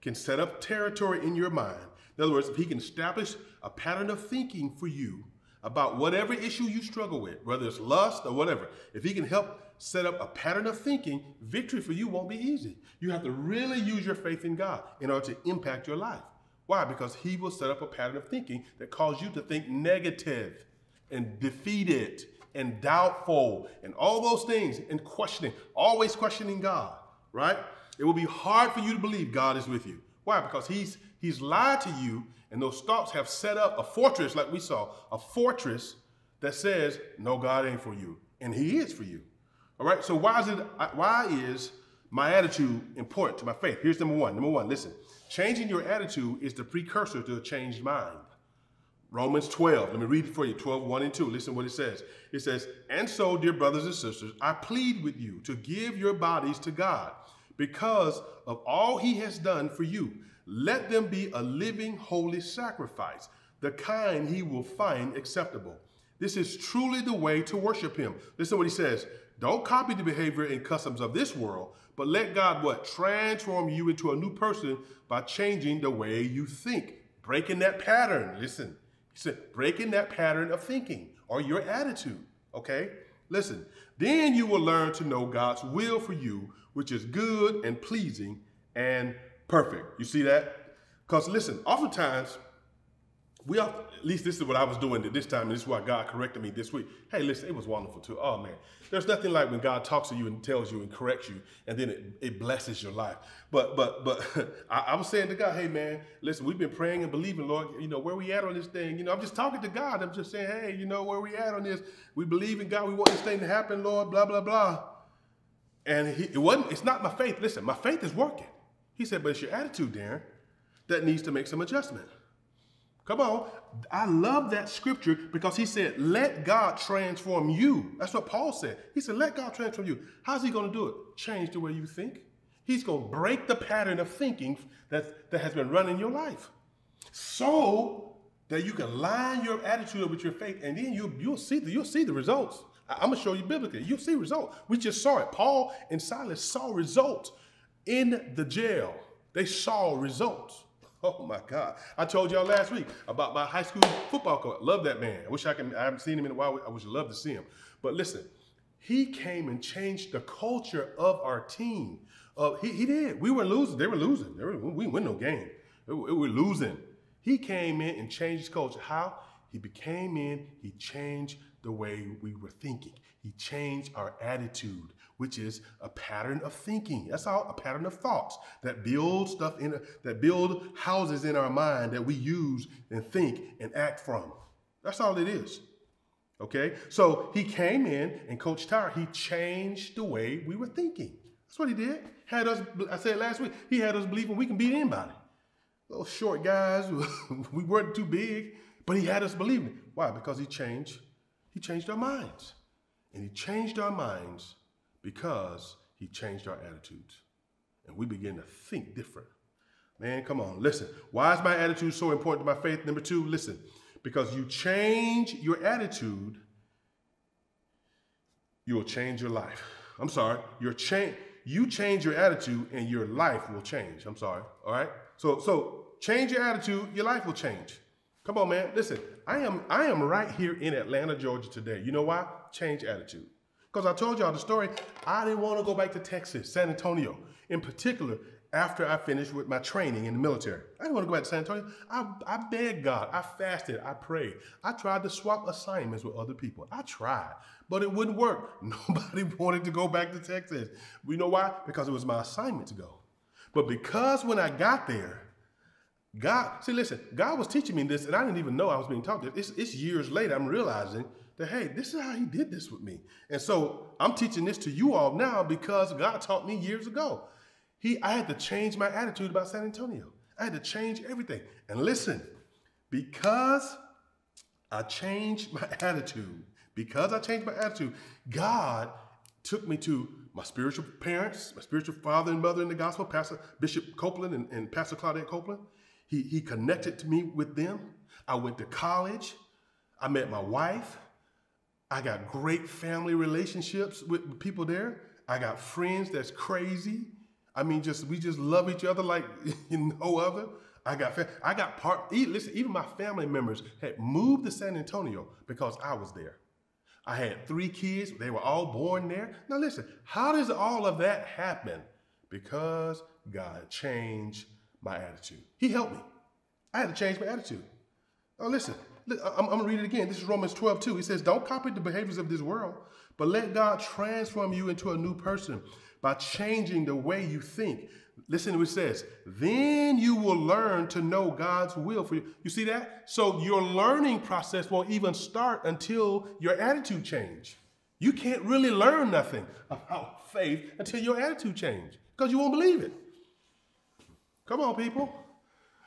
can set up territory in your mind, in other words, if he can establish a pattern of thinking for you about whatever issue you struggle with, whether it's lust or whatever, if he can help set up a pattern of thinking, victory for you won't be easy. You have to really use your faith in God in order to impact your life. Why? Because he will set up a pattern of thinking that causes you to think negative and defeated and doubtful and all those things and questioning, always questioning God, right? It will be hard for you to believe God is with you. Why? Because he's he's lied to you and those thoughts have set up a fortress like we saw, a fortress that says, "No, God ain't for you." And he is for you. All right? So why is it uh, why is my attitude important to my faith? Here's number 1. Number 1, listen. Changing your attitude is the precursor to a changed mind. Romans 12. Let me read it for you 12, 1 and 2. Listen what it says. It says, And so, dear brothers and sisters, I plead with you to give your bodies to God because of all he has done for you. Let them be a living, holy sacrifice, the kind he will find acceptable. This is truly the way to worship him. Listen what he says. Don't copy the behavior and customs of this world, but let God what? Transform you into a new person by changing the way you think. Breaking that pattern. Listen. He said, breaking that pattern of thinking or your attitude. Okay? Listen. Then you will learn to know God's will for you, which is good and pleasing and perfect. You see that? Because listen, oftentimes we are, at least this is what I was doing at this time, and this is why God corrected me this week. Hey, listen, it was wonderful too. Oh man, there's nothing like when God talks to you and tells you and corrects you, and then it, it blesses your life. But but but I, I was saying to God, hey man, listen, we've been praying and believing, Lord, you know where we at on this thing. You know, I'm just talking to God. I'm just saying, hey, you know where we at on this. We believe in God. We want this thing to happen, Lord. Blah blah blah. And he, it wasn't. It's not my faith. Listen, my faith is working. He said, but it's your attitude, Darren, that needs to make some adjustment. Come on. I love that scripture because he said, let God transform you. That's what Paul said. He said, let God transform you. How's he going to do it? Change the way you think. He's going to break the pattern of thinking that, that has been running your life so that you can line your attitude up with your faith and then you, you'll, see the, you'll see the results. I, I'm going to show you biblically. You'll see results. We just saw it. Paul and Silas saw results in the jail. They saw results. Oh my God. I told y'all last week about my high school football coach. Love that man. I wish I can, I haven't seen him in a while. I would love to see him. But listen, he came and changed the culture of our team. Uh, he, he did. We were losing. They were losing. They were, we win no game. We were losing. He came in and changed his culture. How? He became in, he changed the way we were thinking. He changed our attitude, which is a pattern of thinking. That's all a pattern of thoughts that build stuff in that build houses in our mind that we use and think and act from. That's all it is. Okay? So he came in and Coach Tyre, he changed the way we were thinking. That's what he did. Had us, I said last week, he had us believing we can beat anybody. Little short guys, we weren't too big, but he had us believing. Why? Because he changed, he changed our minds. And he changed our minds because he changed our attitudes. And we begin to think different. Man, come on, listen. Why is my attitude so important to my faith? Number two, listen. Because you change your attitude, you will change your life. I'm sorry, your change you change your attitude and your life will change. I'm sorry. All right? So so change your attitude, your life will change. Come on, man. Listen, I am I am right here in Atlanta, Georgia today. You know why? Change attitude. Because I told y'all the story. I didn't want to go back to Texas, San Antonio, in particular, after I finished with my training in the military. I didn't want to go back to San Antonio. I, I begged God. I fasted. I prayed. I tried to swap assignments with other people. I tried, but it wouldn't work. Nobody wanted to go back to Texas. You know why? Because it was my assignment to go. But because when I got there, God, see, listen, God was teaching me this, and I didn't even know I was being taught this. It's, it's, years later, I'm realizing that, hey, this is how He did this with me. And so I'm teaching this to you all now because God taught me years ago. He, I had to change my attitude about San Antonio. I had to change everything. And listen, because I changed my attitude, because I changed my attitude, God took me to my spiritual parents, my spiritual father and mother in the gospel, Pastor Bishop Copeland and, and Pastor Claudette Copeland. He, he connected to me with them. I went to college. I met my wife. I got great family relationships with people there. I got friends that's crazy. I mean, just we just love each other like no other. I got I got part. Listen, even my family members had moved to San Antonio because I was there. I had three kids. They were all born there. Now listen, how does all of that happen? Because God changed my attitude. He helped me. I had to change my attitude. Oh, listen, I'm, I'm going to read it again. This is Romans 12, 2. He says, Don't copy the behaviors of this world, but let God transform you into a new person by changing the way you think. Listen to what it says. Then you will learn to know God's will for you. You see that? So your learning process won't even start until your attitude change. You can't really learn nothing about faith until your attitude change because you won't believe it. Come on, people.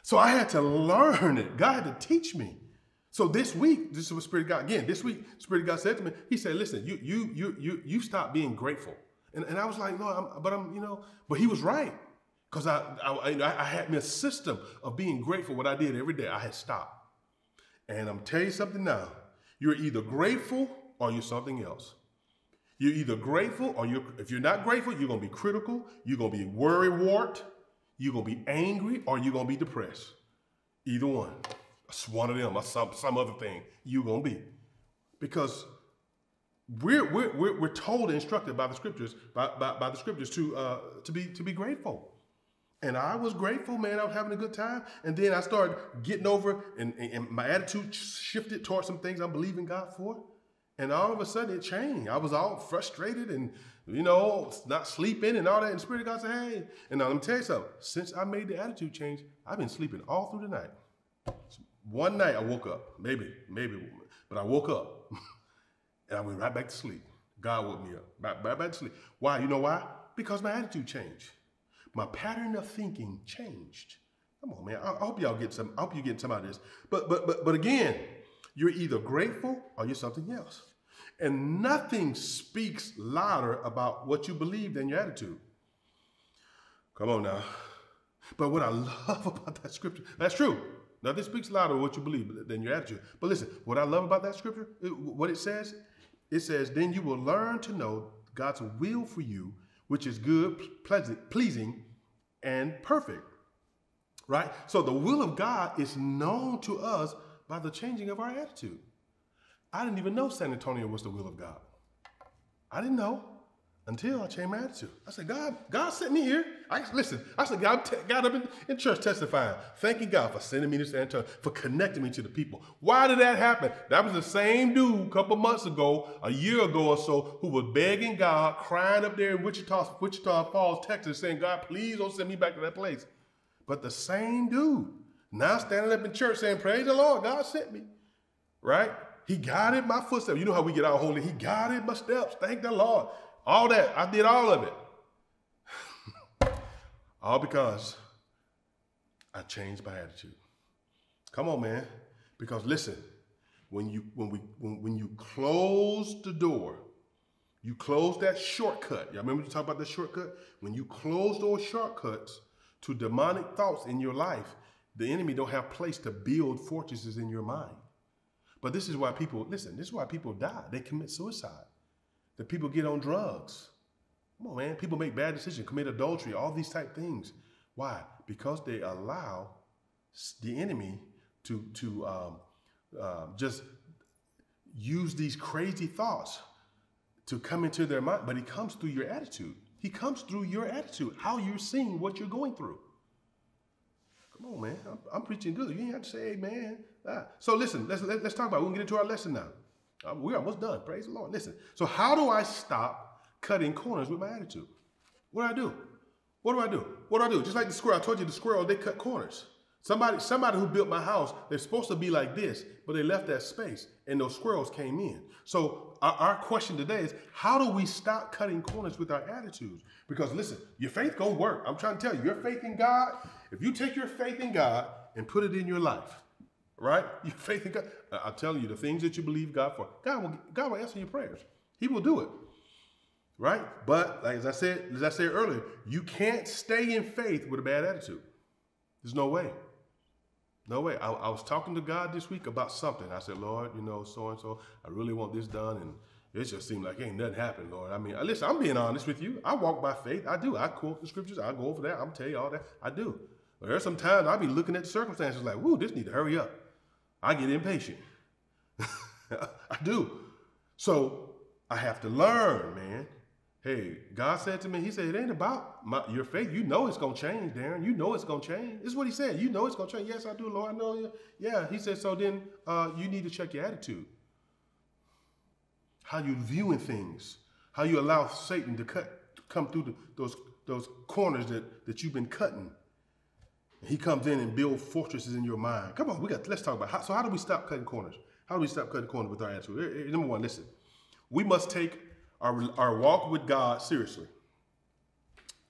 So I had to learn it. God had to teach me. So this week, this is what Spirit God again. This week, Spirit God said to me, He said, "Listen, you you you you you stop being grateful." And, and I was like, "No, I'm, but I'm you know." But He was right because I I, I had me a system of being grateful. What I did every day, I had stopped. And I'm telling you something now. You're either grateful or you're something else. You're either grateful or you're. If you're not grateful, you're gonna be critical. You're gonna be worry wart you're to be angry or you're going to be depressed. Either one. It's one of them or some, some other thing you're going to be. Because we're, we're, we're, we're told and instructed by the scriptures, by, by, by the scriptures to, uh, to, be, to be grateful. And I was grateful, man. I was having a good time. And then I started getting over and, and my attitude shifted towards some things I'm believing God for. And all of a sudden it changed. I was all frustrated and you know, not sleeping and all that. And the Spirit of God said, hey. And now let me tell you something. Since I made the attitude change, I've been sleeping all through the night. One night I woke up, maybe, maybe, but I woke up and I went right back to sleep. God woke me up, back, back, back to sleep. Why? You know why? Because my attitude changed. My pattern of thinking changed. Come on, man. I, I hope y'all get some. I hope you get some out of this. But but but but again, you're either grateful or you're something else. And nothing speaks louder about what you believe than your attitude. Come on now. But what I love about that scripture, that's true. Nothing speaks louder what you believe than your attitude. But listen, what I love about that scripture, what it says, it says, then you will learn to know God's will for you, which is good, pleasant, pleasing, and perfect. right? So the will of God is known to us by the changing of our attitude. I didn't even know San Antonio was the will of God. I didn't know until I changed my attitude. I said, God, God sent me here. I listen. I said, God te- got up in, in church testifying, thanking God for sending me to San Antonio, for connecting me to the people. Why did that happen? That was the same dude a couple months ago, a year ago or so, who was begging God, crying up there in Wichita, Wichita Falls, Texas, saying, God, please don't send me back to that place. But the same dude now standing up in church saying, Praise the Lord, God sent me. Right? He guided my footsteps. You know how we get out holy. He guided my steps. Thank the Lord. All that. I did all of it. all because I changed my attitude. Come on, man. Because listen, when you when we when, when you close the door, you close that shortcut. Y'all remember you talk about the shortcut? When you close those shortcuts to demonic thoughts in your life, the enemy don't have place to build fortresses in your mind. But this is why people listen, this is why people die. They commit suicide that people get on drugs. Come on, man. People make bad decisions, commit adultery, all these type things. Why? Because they allow the enemy to to um, uh, just use these crazy thoughts to come into their mind. But he comes through your attitude. He comes through your attitude, how you're seeing what you're going through. Come on, man. I'm, I'm preaching good. You ain't have to say amen. Ah. So listen, let's, let, us let us talk about it. We're going to get into our lesson now. Uh, we're almost done. Praise the Lord. Listen. So, how do I stop cutting corners with my attitude? What do I do? What do I do? What do I do? Just like the squirrel. I told you the squirrel, they cut corners. Somebody, somebody who built my house, they're supposed to be like this, but they left that space and those squirrels came in. So our, our question today is how do we stop cutting corners with our attitudes? Because listen, your faith gonna work. I'm trying to tell you, your faith in God, if you take your faith in God and put it in your life, right? Your faith in God. I'm telling you, the things that you believe God for, God will, God will answer your prayers. He will do it. Right? But like as I said, as I said earlier, you can't stay in faith with a bad attitude. There's no way. No way. I, I was talking to God this week about something. I said, Lord, you know, so and so, I really want this done. And it just seemed like ain't nothing happened, Lord. I mean, uh, listen, I'm being honest with you. I walk by faith. I do. I quote the scriptures. I go over that. I'm tell you all that. I do. But there's some times I'll be looking at the circumstances like, whoo, this need to hurry up. I get impatient. I do. So I have to learn, man. Hey, God said to me, He said, it ain't about my, your faith. You know it's going to change, Darren. You know it's going to change. This is what He said. You know it's going to change. Yes, I do, Lord. I know. You. Yeah. He said, so then uh, you need to check your attitude. How you viewing things. How you allow Satan to cut, come through the, those, those corners that, that you've been cutting. He comes in and builds fortresses in your mind. Come on, we got. Let's talk about how. So how do we stop cutting corners? How do we stop cutting corners with our attitude? Eh, eh, number one, listen. We must take our our walk with God seriously.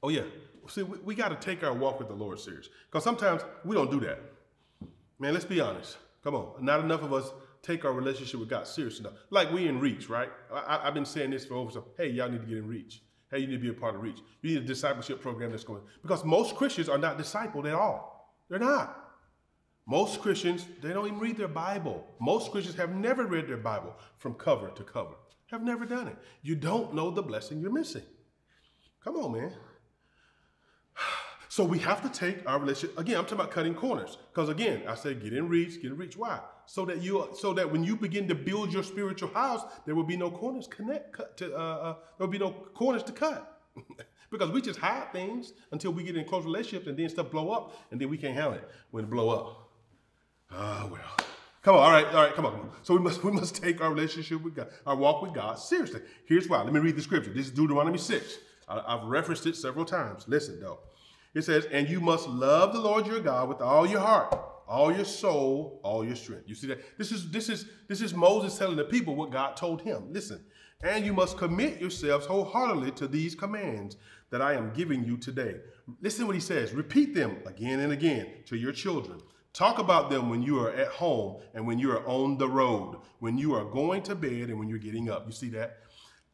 Oh yeah. See, we, we got to take our walk with the Lord serious because sometimes we don't do that. Man, let's be honest. Come on, not enough of us take our relationship with God serious enough. Like we in reach, right? I, have been saying this for over some. Hey, y'all need to get in reach. Hey, you need to be a part of Reach. You need a discipleship program that's going. Because most Christians are not discipled at all. They're not. Most Christians, they don't even read their Bible. Most Christians have never read their Bible from cover to cover. Have never done it. You don't know the blessing you're missing. Come on, man. So we have to take our relationship again. I'm talking about cutting corners because again, I said get in reach, get in reach. Why? So that you, so that when you begin to build your spiritual house, there will be no corners connect cut to. Uh, uh, there will be no corners to cut because we just hide things until we get in close relationships and then stuff blow up and then we can't handle it when it blow up. Ah, well. Come on, all right, all right, come on. So we must we must take our relationship with God, our walk with God seriously. Here's why. Let me read the scripture. This is Deuteronomy 6. I, I've referenced it several times. Listen, though. It says, and you must love the Lord your God with all your heart, all your soul, all your strength. You see that? This is this is this is Moses telling the people what God told him. Listen, and you must commit yourselves wholeheartedly to these commands that I am giving you today. Listen what he says. Repeat them again and again to your children. Talk about them when you are at home and when you are on the road, when you are going to bed and when you're getting up. You see that?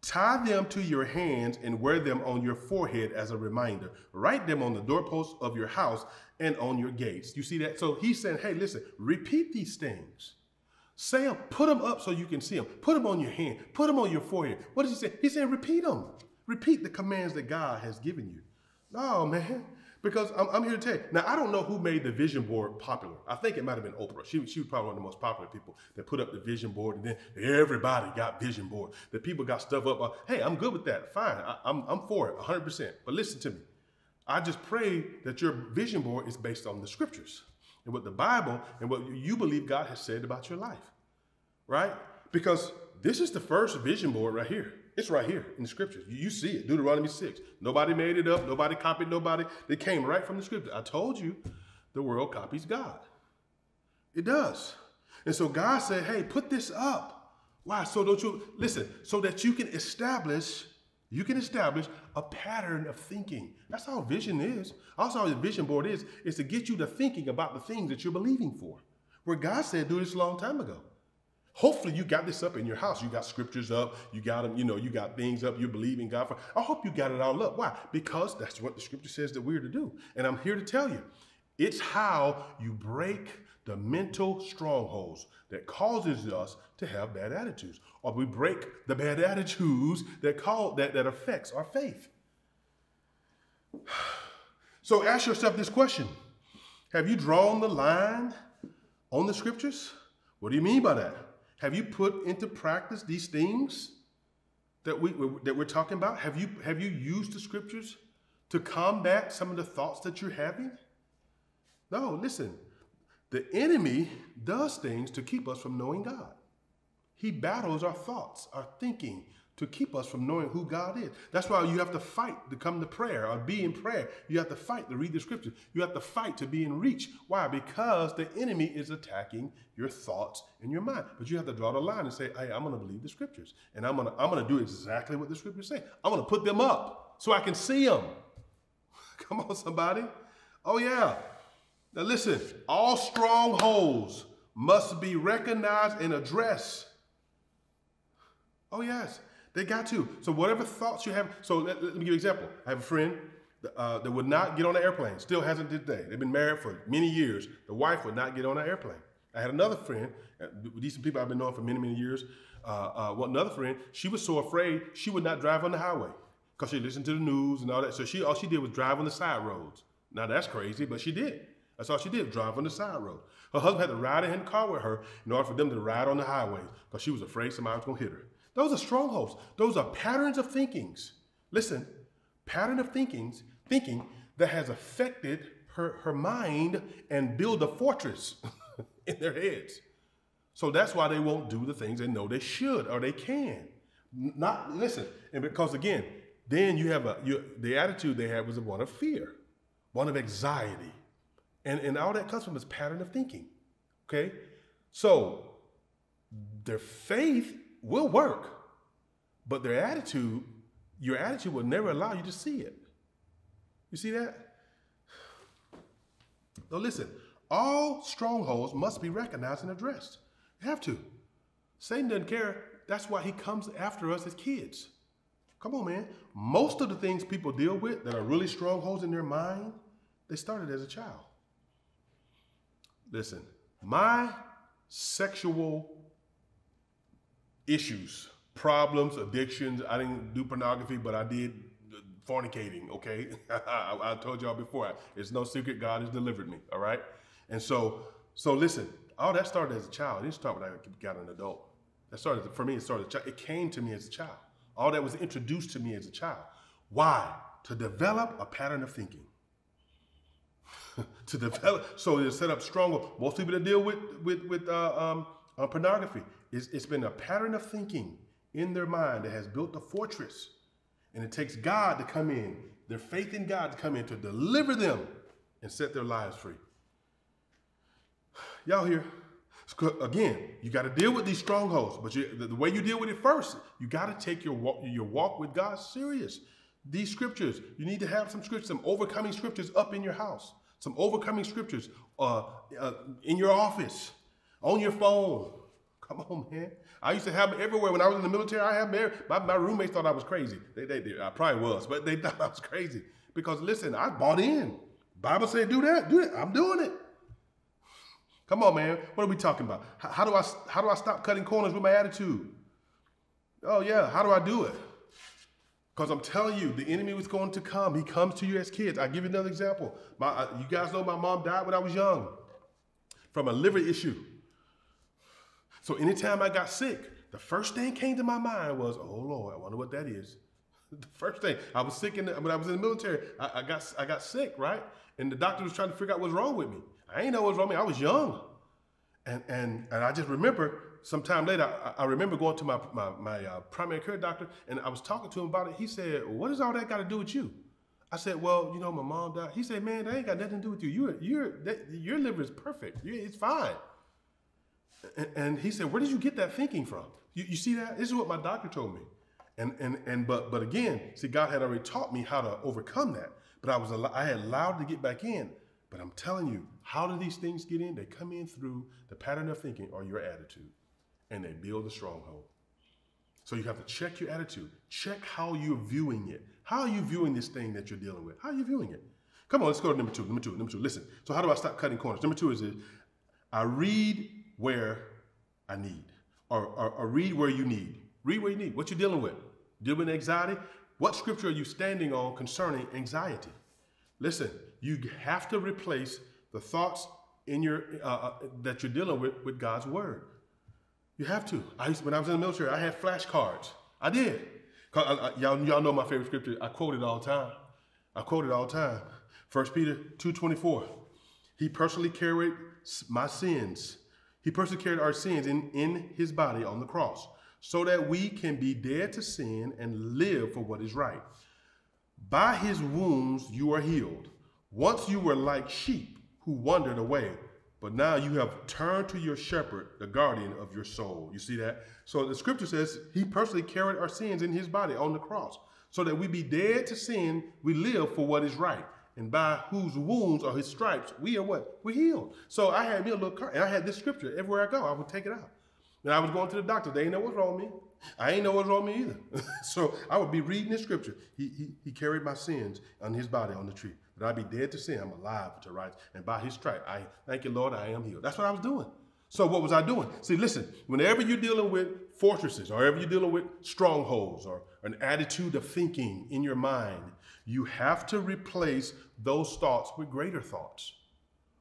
Tie them to your hands and wear them on your forehead as a reminder. Write them on the doorposts of your house and on your gates. You see that? So he's saying, hey, listen, repeat these things. Say them, put them up so you can see them. Put them on your hand, put them on your forehead. What does he say? He's saying, repeat them. Repeat the commands that God has given you. No, man. Because I'm, I'm, here to tell you. Now, I don't know who made the vision board popular. I think it might have been Oprah. She, she was probably one of the most popular people that put up the vision board, and then everybody got vision board. The people got stuff up. Uh, hey, I'm good with that. Fine. I, I'm, I'm for it 100%. But listen to me. I just pray that your vision board is based on the scriptures and what the Bible and what you believe God has said about your life, right? Because this is the first vision board right here. It's right here in the scriptures. You see it, Deuteronomy 6. Nobody made it up. Nobody copied nobody. It came right from the scripture. I told you the world copies God. It does. And so God said, hey, put this up. Why? So don't you, listen, so that you can establish, you can establish a pattern of thinking. That's how vision is. Also, how the vision board is, is to get you to thinking about the things that you're believing for. Where God said, do this a long time ago. Hopefully you got this up in your house. You got scriptures up. You got them, you know, you got things up. You believe in God for. I hope you got it all up. Why? Because that's what the scripture says that we're to do. And I'm here to tell you, it's how you break the mental strongholds that causes us to have bad attitudes. Or we break the bad attitudes that call that, that affects our faith. So ask yourself this question. Have you drawn the line on the scriptures? What do you mean by that? Have you put into practice these things that we that we're talking about? Have you have you used the scriptures to combat some of the thoughts that you're having? No, listen. The enemy does things to keep us from knowing God. He battles our thoughts, our thinking, to keep us from knowing who God is. That's why you have to fight to come to prayer or be in prayer. You have to fight to read the scriptures. You have to fight to be in reach. Why? Because the enemy is attacking your thoughts and your mind. But you have to draw the line and say, hey, I'm going to believe the scriptures. And I'm going to I'm going to do exactly what the scriptures say. I'm going to put them up so I can see them. Come on, somebody. Oh, yeah. Now listen, all strongholds must be recognized and addressed. Oh, yes. They got to. So whatever thoughts you have. So let, let me give you an example. I have a friend uh, that would not get on an airplane. Still hasn't today. They've been married for many years. The wife would not get on an airplane. I had another friend, uh, decent people I've been knowing for many, many years. Uh, uh, well, another friend, she was so afraid she would not drive on the highway because she listened to the news and all that. So she all she did was drive on the side roads. Now that's crazy, but she did. That's all she did, drive on the side road. Her husband had to ride in the car with her in order for them to ride on the highways because she was afraid somebody was going to hit her. Those are strongholds. Those are patterns of thinkings. Listen, pattern of thinkings, thinking that has affected her, her mind and build a fortress in their heads. So that's why they won't do the things they know they should or they can. Not listen, and because again, then you have a you, the attitude they had was one of fear, one of anxiety, and and all that comes from this pattern of thinking. Okay, so their faith will work, but their attitude, your attitude will never allow you to see it. You see that? So listen, all strongholds must be recognized and addressed. You have to. Satan doesn't care. That's why he comes after us as kids. Come on, man. Most of the things people deal with that are really strongholds in their mind, they started as a child. Listen, my sexual issues, problems, addictions. I didn't do pornography, but I did fornicating, okay? I, I, told y'all before, it's no secret God has delivered me, all right? And so, so listen, all that started as a child. It didn't start when I got an adult. That started, for me, it started, it came to me as a child. All that was introduced to me as a child. Why? To develop a pattern of thinking. to develop, so to set up stronger. Most people that deal with, with, with uh, um, uh, pornography, it's, it's been a pattern of thinking in their mind that has built a fortress. And it takes God to come in, their faith in God to come in to deliver them and set their lives free. Y'all here? Again, you got to deal with these strongholds, but you, the, the, way you deal with it first, you got to take your walk, your walk with God serious. These scriptures, you need to have some scriptures, some overcoming scriptures up in your house, some overcoming scriptures uh, uh, in your office, on your phone, Come on, man. I used to have them everywhere. When I was in the military, I had them my, my roommates thought I was crazy. They, they, they, I probably was, but they thought I was crazy. Because listen, I bought in. Bible said do that, do it. I'm doing it. Come on, man. What are we talking about? How, how, do I how do I stop cutting corners with my attitude? Oh yeah, how do I do it? Because I'm telling you, the enemy was going to come. He comes to you as kids. I'll give you another example. My, uh, you guys know my mom died when I was young from a liver issue. So anytime I got sick, the first thing came to my mind was, oh Lord, I wonder what that is. the first thing, I was sick in the, when I was in the military. I, I, got I got sick, right? And the doctor was trying to figure out what's wrong with me. I ain't know what's wrong with me. I was young. And, and, and I just remember sometime later, I, I remember going to my, my, my uh, primary care doctor and I was talking to him about it. He said, What does all that got to do with you? I said, Well, you know, my mom died. He said, Man, that ain't got nothing to do with you. You're, you're, that, your liver is perfect. you it's fine. And, he said, Where did you get that thinking from? You, you see that? This is what my doctor told me. And, and, and but, but again, see, God had already taught me how to overcome that. But I was I had allowed to get back in. But I'm telling you, how do these things get in? They come in through the pattern of thinking or your attitude, and they build a stronghold. So you have to check your attitude. Check how you're viewing it. How are you viewing this thing that you're dealing with? How are you viewing it? Come on, let's go to number two. Number two. Number two. Listen. So how do I stop cutting corners? Number two is this: I read where I need, or, or, or read where you need. Read where you need. What you're dealing with. Dealing with anxiety. What scripture are you standing on concerning anxiety? Listen, you have to replace the thoughts in your uh, uh, that you're dealing with with God's word. You have to. I used, when I was in the military, I had flashcards. I did. I, uh, y'all, y'all know my favorite scripture. I quote it all the time. I quote it all the time. 1 Peter 2.24. He personally carried my sins. He personally carried our sins in, in his body on the cross so that we can be dead to sin and live for what is right. By his wounds you are healed. Once you were like sheep who wandered away, but now you have turned to your shepherd, the guardian of your soul. You see that? So the scripture says he personally carried our sins in his body on the cross, so that we be dead to sin, we live for what is right. And by whose wounds or his stripes, we are what? We're healed. So I had me a little car, and I had this scripture everywhere I go. I would take it out. And I was going to the doctor. They didn't know what's wrong with me. I ain't know what's wrong with me either. so I would be reading this scripture. He, he, he carried my sins on his body on the tree. That I be dead to sin, I'm alive to right. And by his stripe, I thank you, Lord, I am healed. That's what I was doing. So what was I doing? See, listen, whenever you're dealing with fortresses, or whenever you're dealing with strongholds, or an attitude of thinking in your mind, you have to replace those thoughts with greater thoughts.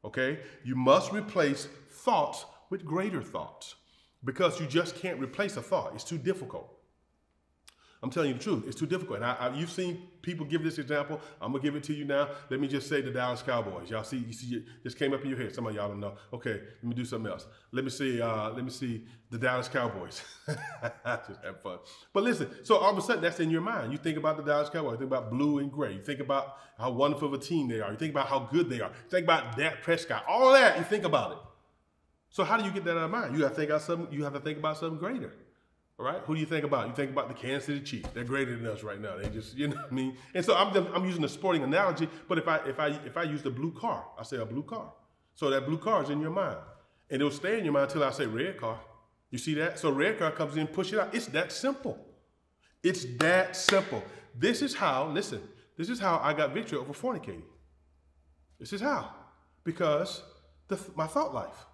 Okay? You must replace thoughts with greater thoughts because you just can't replace a thought. It's too difficult. I'm telling you the truth. It's too difficult. And I, I, you've seen people give this example. I'm gonna give it to you now. Let me just say the Dallas Cowboys. Y'all see, you see, just came up in your head. Some of y'all don't know. Okay, let me do something else. Let me see. Uh, let me see the Dallas Cowboys. just have fun. But listen. So all of a sudden, that's in your mind. You think about the Dallas Cowboys. You think about blue and gray. You think about how wonderful of a team they are. You think about how good they are. You think about Dak Prescott. All that. You think about it. So how do you get that out of mind? You have to think about something. You have to think about something greater. All right, who do you think about? You think about the Kansas City Chiefs. They're greater than us right now. They just, you know what I mean? And so I'm, just, I'm using a sporting analogy, but if I if I if I use the blue car, I say a blue car. So that blue car is in your mind. And it'll stay in your mind until I say red car. You see that? So red car comes in, push it out. It's that simple. It's that simple. This is how, listen, this is how I got victory over fornicating. This is how. Because the, my thought life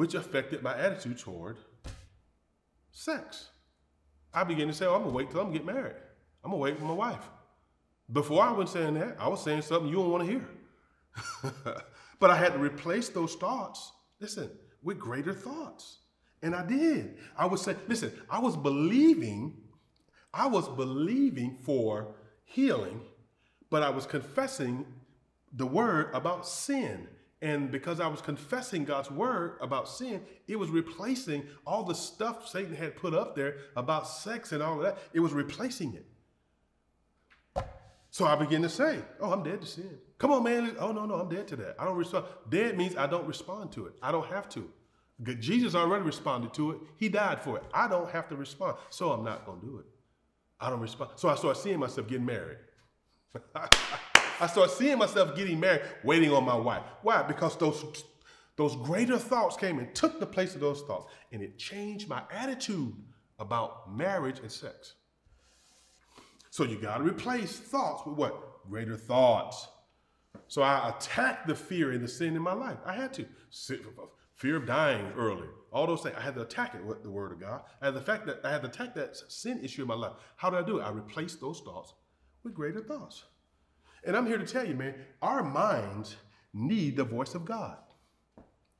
which affected my attitude toward sex. I began to say, oh, I'm gonna wait till I'm get married. I'm gonna wait for my wife. Before I was saying that, I was saying something you don't want to hear. but I had to replace those thoughts, listen, with greater thoughts. And I did. I was saying, listen, I was believing, I was believing for healing, but I was confessing the word about sin and because I was confessing God's word about sin, it was replacing all the stuff Satan had put up there about sex and all of that. It was replacing it. So I began to say, Oh, I'm dead to sin. Come on, man. Oh, no, no, I'm dead to that. I don't respond. Dead means I don't respond to it. I don't have to. Jesus already responded to it. He died for it. I don't have to respond. So I'm not going to do it. I don't respond. So I started seeing myself getting married. I started seeing myself getting married, waiting on my wife. Why? Because those, those greater thoughts came and took the place of those thoughts. And it changed my attitude about marriage and sex. So you got to replace thoughts with what? Greater thoughts. So I attacked the fear and the sin in my life. I had to. fear of dying early, all those things. I had to attack it with the word of God. Had the fact that I had to attack that sin issue in my life. How did I do it? I replaced those thoughts with greater thoughts. And I'm here to tell you, man, our minds need the voice of God.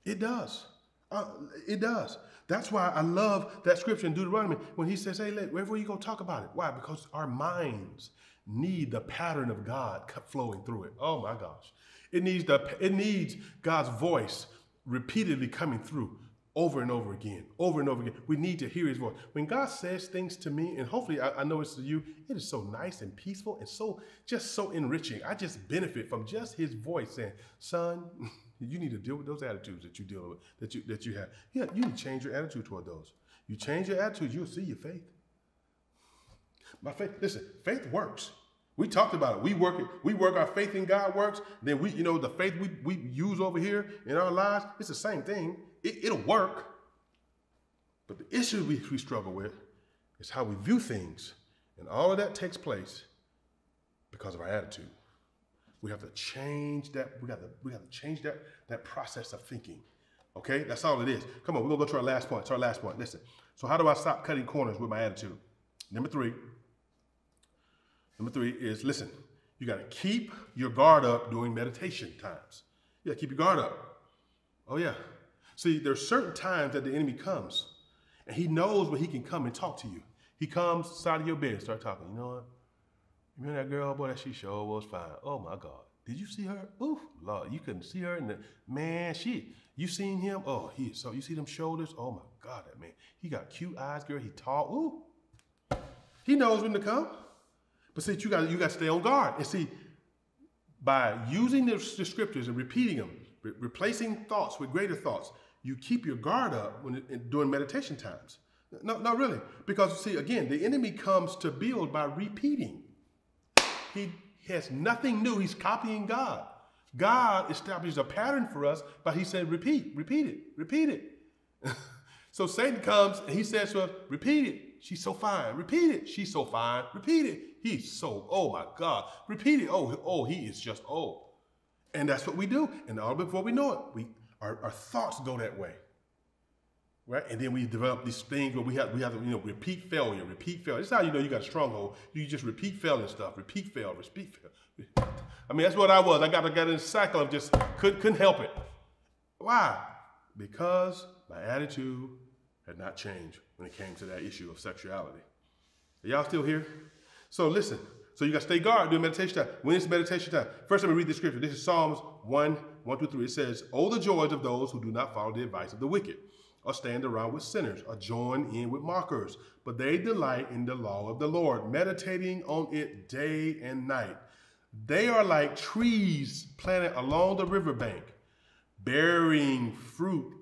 It does. Uh, it does. That's why I love that scripture in Deuteronomy when he says, hey, wherever you go talk about it. Why? Because our minds need the pattern of God flowing through it. Oh my gosh. It needs the it needs God's voice repeatedly coming through over and over again, over and over again. We need to hear his voice. When God says things to me, and hopefully I, I, know it's to you, it is so nice and peaceful and so just so enriching. I just benefit from just his voice saying, son, you need to deal with those attitudes that you deal with, that you that you have. Yeah, you need to change your attitude toward those. You change your attitude, you'll see your faith. My faith, listen, faith works. We talked about it. We work it. We work our faith in God works. Then we, you know, the faith we, we use over here in our lives, it's the same thing. It, will work. But the issue we, we struggle with is how we view things. And all of that takes place because of our attitude. We have to change that. We got to we have to change that that process of thinking. Okay, that's all it is. Come on, we're gonna go to our last point. To our last point. Listen. So how do I stop cutting corners with my attitude? Number three, Number three is listen, you got to keep your guard up during meditation times. Yeah, keep your guard up. Oh, yeah. See, there's certain times that the enemy comes, and he knows when he can come and talk to you. He comes side of your bed start talking. You know what? You remember that girl, boy, that she sure was fine. Oh my God. Did you see her? Ooh, Lord, you couldn't see her. And man, she, you seen him? Oh, he so you see them shoulders? Oh my God, that man. He got cute eyes, girl. He tall. Ooh. He knows when to come. But see, you got you got to stay on guard. And see, by using the, the scriptures and repeating them, re- replacing thoughts with greater thoughts, you keep your guard up when during meditation times. No, not really, because see, again, the enemy comes to build by repeating. He has nothing new. He's copying God. God established a pattern for us, but He said, repeat, repeat it, repeat it. so Satan comes and he says to us, repeat it. She's so fine. Repeat it. She's so fine. Repeat it. He's so, oh my God. Repeat it. Oh, oh, he is just, oh. And that's what we do. And all before we know it, we our, our thoughts go that way. Right? And then we develop these things where we have we have to, you know, repeat failure, repeat failure. That's how you know you got a stronghold. You just repeat failing stuff, repeat fail, repeat fail. I mean, that's what I was. I got, I got in a cycle of just couldn't, couldn't help it. Why? Because my attitude had not changed when it came to that issue of sexuality. Are y'all still here? So listen. So you got to stay guard during meditation time. When is meditation time? First, let me read the scripture. This is Psalms 1, 1 through 3. It says, Oh, the joys of those who do not follow the advice of the wicked, or stand around with sinners, or join in with mockers. But they delight in the law of the Lord, meditating on it day and night. They are like trees planted along the riverbank, bearing fruit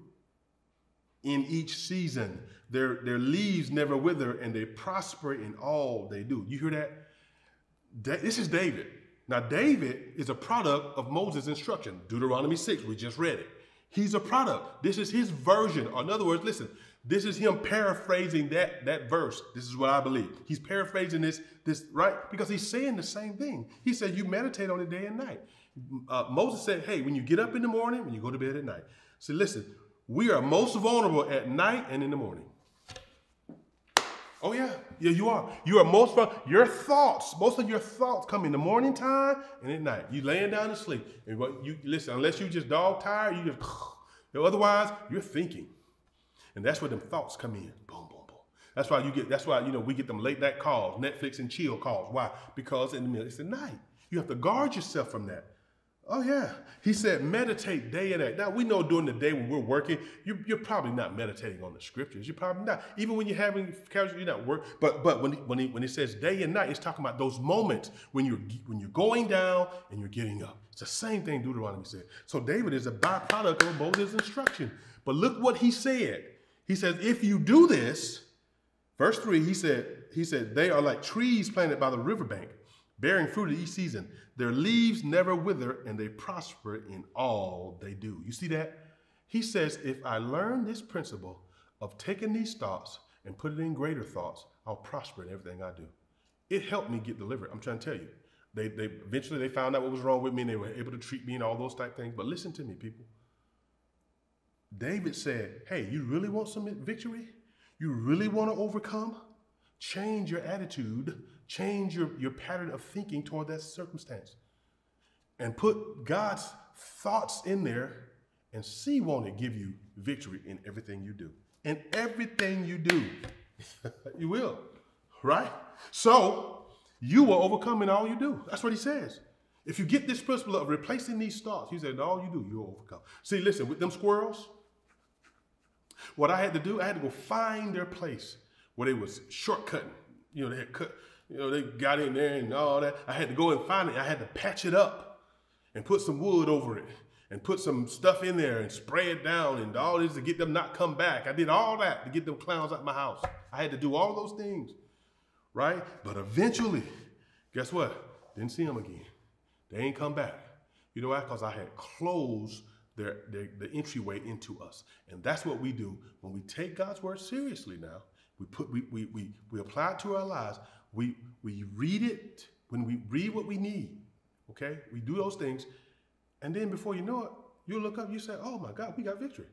in each season. Their, their leaves never wither and they prosper in all they do. You hear that? This is David. Now, David is a product of Moses' instruction. Deuteronomy 6, we just read it. He's a product. This is his version. Or in other words, listen, this is him paraphrasing that, that verse. This is what I believe. He's paraphrasing this, this, right? Because he's saying the same thing. He said, You meditate on it day and night. Uh, Moses said, Hey, when you get up in the morning, when you go to bed at night. So listen, we are most vulnerable at night and in the morning. Oh yeah, yeah, you are. You are most fun. Your thoughts, most of your thoughts come in the morning time and at night. You laying down to sleep, and what you listen. Unless you just dog tired, you just. Otherwise, you're thinking, and that's where them thoughts come in. Boom, boom, boom. That's why you get. That's why you know we get them late night calls, Netflix and chill calls. Why? Because in the middle, it's the night. You have to guard yourself from that. Oh, yeah. He said, meditate day and night. Now, we know during the day when we're working, you, are probably not meditating on the scriptures. You're probably not. Even when you're having casual, you're not work. But but when he, when, he, when he says day and night, it's talking about those moments when you're when you're going down and you're getting up. It's the same thing Deuteronomy said. So David is a byproduct of Moses' instruction. But look what he said. He says, if you do this, verse 3, he said, he said, they are like trees planted by the riverbank bearing fruit each season. Their leaves never wither, and they prosper in all they do. You see that? He says, if I learn this principle of taking these thoughts and put it in greater thoughts, I'll prosper in everything I do. It helped me get delivered. I'm trying to tell you. They, they eventually they found out what was wrong with me and they were able to treat me and all those type things. But listen to me, people. David said, Hey, you really want some victory? You really want to overcome? Change your attitude, change your, your pattern of thinking toward that circumstance, and put God's thoughts in there and see won't it give you victory in everything you do. In everything you do, you will, right? So you will overcome in all you do. That's what he says. If you get this principle of replacing these thoughts, he said, all you do, you'll overcome. See, listen, with them squirrels, what I had to do, I had to go find their place where they was shortcutting. You know, they had cut, you know, they got in there and all that. I had to go and find it. I had to patch it up and put some wood over it and put some stuff in there and spray it down and all this to get them not come back. I did all that to get them clowns out of my house. I had to do all those things, right? But eventually, guess what? Didn't see them again. They ain't come back. You know why? Because I had closed their, their, the entryway into us. And that's what we do when we take God's word seriously now. We put we we we, we apply it to our lives. We we read it when we read what we need. Okay? We do those things. And then before you know it, you look up, you say, Oh my God, we got victory.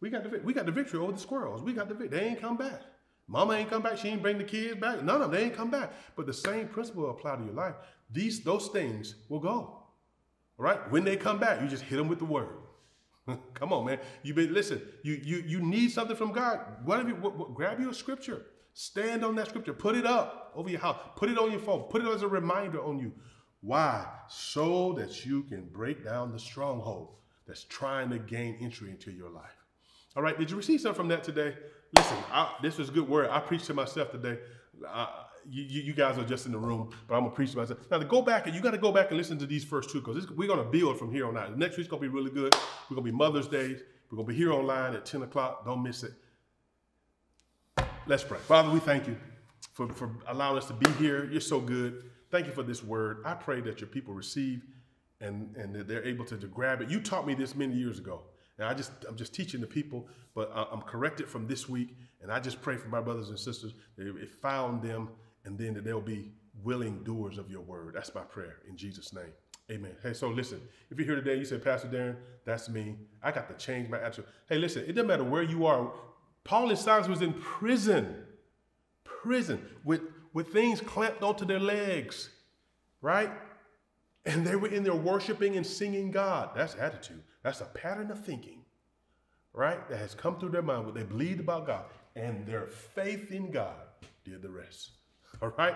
We got the we got the victory over the squirrels. We got the victory. They ain't come back. Mama ain't come back. She ain't bring the kids back. None of them. They ain't come back. But the same principle apply to your life. These those things will go. All right. When they come back, you just hit them with the word. come on, man. You be listen. You you you need something from God. Whatever. What, what, grab your scripture. Stand on that scripture. Put it up over your house. Put it on your phone. Put it as a reminder on you. Why? So that you can break down the stronghold that's trying to gain entry into your life. All right. Did you receive something from that today? Listen, I, this was good word. I preached to myself today. I, you, you, guys are just in the room, but I'm gonna preach myself. Now to go back and you got to go back and listen to these first two because we're gonna build from here on out. Next week's gonna be really good. We're gonna be Mother's Day. We're gonna be here online at 10 o'clock. Don't miss it. Let's pray. Father, we thank you for, for allowing us to be here. You're so good. Thank you for this word. I pray that your people receive and, and that they're able to, to grab it. You taught me this many years ago. And I just I'm just teaching the people, but I'm corrected from this week, and I just pray for my brothers and sisters that it found them and then that they'll be willing doers of your word. That's my prayer in Jesus' name. Amen. Hey, so listen, if you're here today, you say, Pastor Darren, that's me. I got to change my attitude. Hey, listen, it doesn't matter where you are. Paul and Silas was in prison, prison with, with things clamped onto their legs, right? And they were in there worshiping and singing God. That's attitude. That's a pattern of thinking, right? That has come through their mind. What they believed about God and their faith in God did the rest. All right.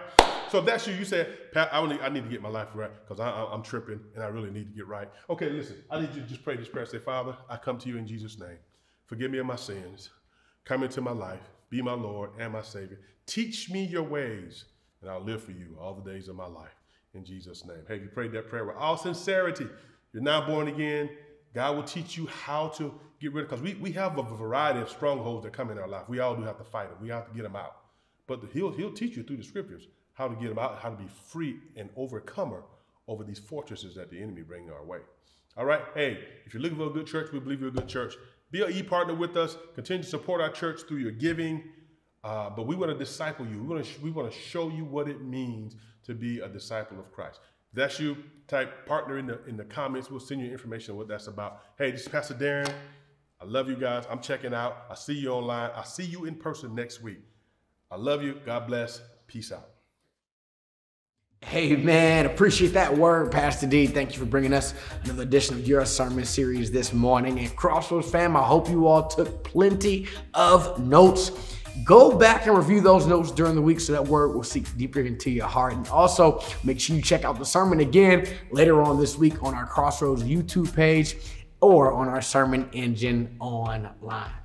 So if that's you, you said, Pat, I need, I need to get my life right because I'm tripping and I really need to get right. Okay, listen, I need you to just pray this prayer. Say, Father, I come to you in Jesus' name. Forgive me of my sins. Come into my life. Be my Lord and my Savior. Teach me your ways, and I'll live for you all the days of my life. In Jesus' name. Hey, you prayed that prayer with all sincerity, you're now born again. God will teach you how to get rid of, because we, we have a variety of strongholds that come in our life. We all do have to fight them. We have to get them out. But he'll, he'll teach you through the scriptures how to get about how to be free and overcomer over these fortresses that the enemy bring our way. All right. Hey, if you're looking for a good church, we believe you're a good church. Be an e-partner with us. Continue to support our church through your giving. Uh, but we want to disciple you. We want to we want to show you what it means to be a disciple of Christ. If that's you, type partner in the in the comments. We'll send you information on what that's about. Hey, this is Pastor Darren. I love you guys. I'm checking out. I see you online. I see you in person next week. I love you. God bless. Peace out. Hey man, appreciate that word, Pastor D. Thank you for bringing us another edition of your sermon series this morning. And Crossroads fam, I hope you all took plenty of notes. Go back and review those notes during the week so that word will seep deeper into your heart. And also make sure you check out the sermon again later on this week on our Crossroads YouTube page or on our sermon engine online.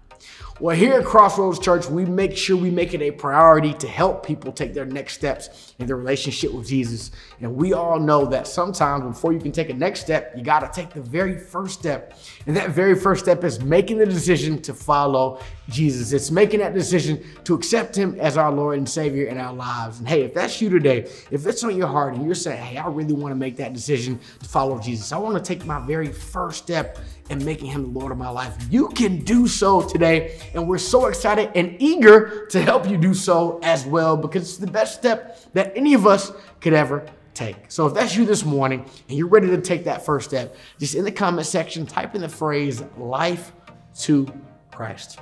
Well, here at Crossroads Church, we make sure we make it a priority to help people take their next steps in their relationship with Jesus. And we all know that sometimes before you can take a next step, you got to take the very first step. And that very first step is making the decision to follow Jesus. It's making that decision to accept Him as our Lord and Savior in our lives. And hey, if that's you today, if it's on your heart and you're saying, hey, I really want to make that decision to follow Jesus, I want to take my very first step in making Him the Lord of my life, you can do so today. And we're so excited and eager to help you do so as well because it's the best step that any of us could ever take. So if that's you this morning and you're ready to take that first step, just in the comment section, type in the phrase life to Christ.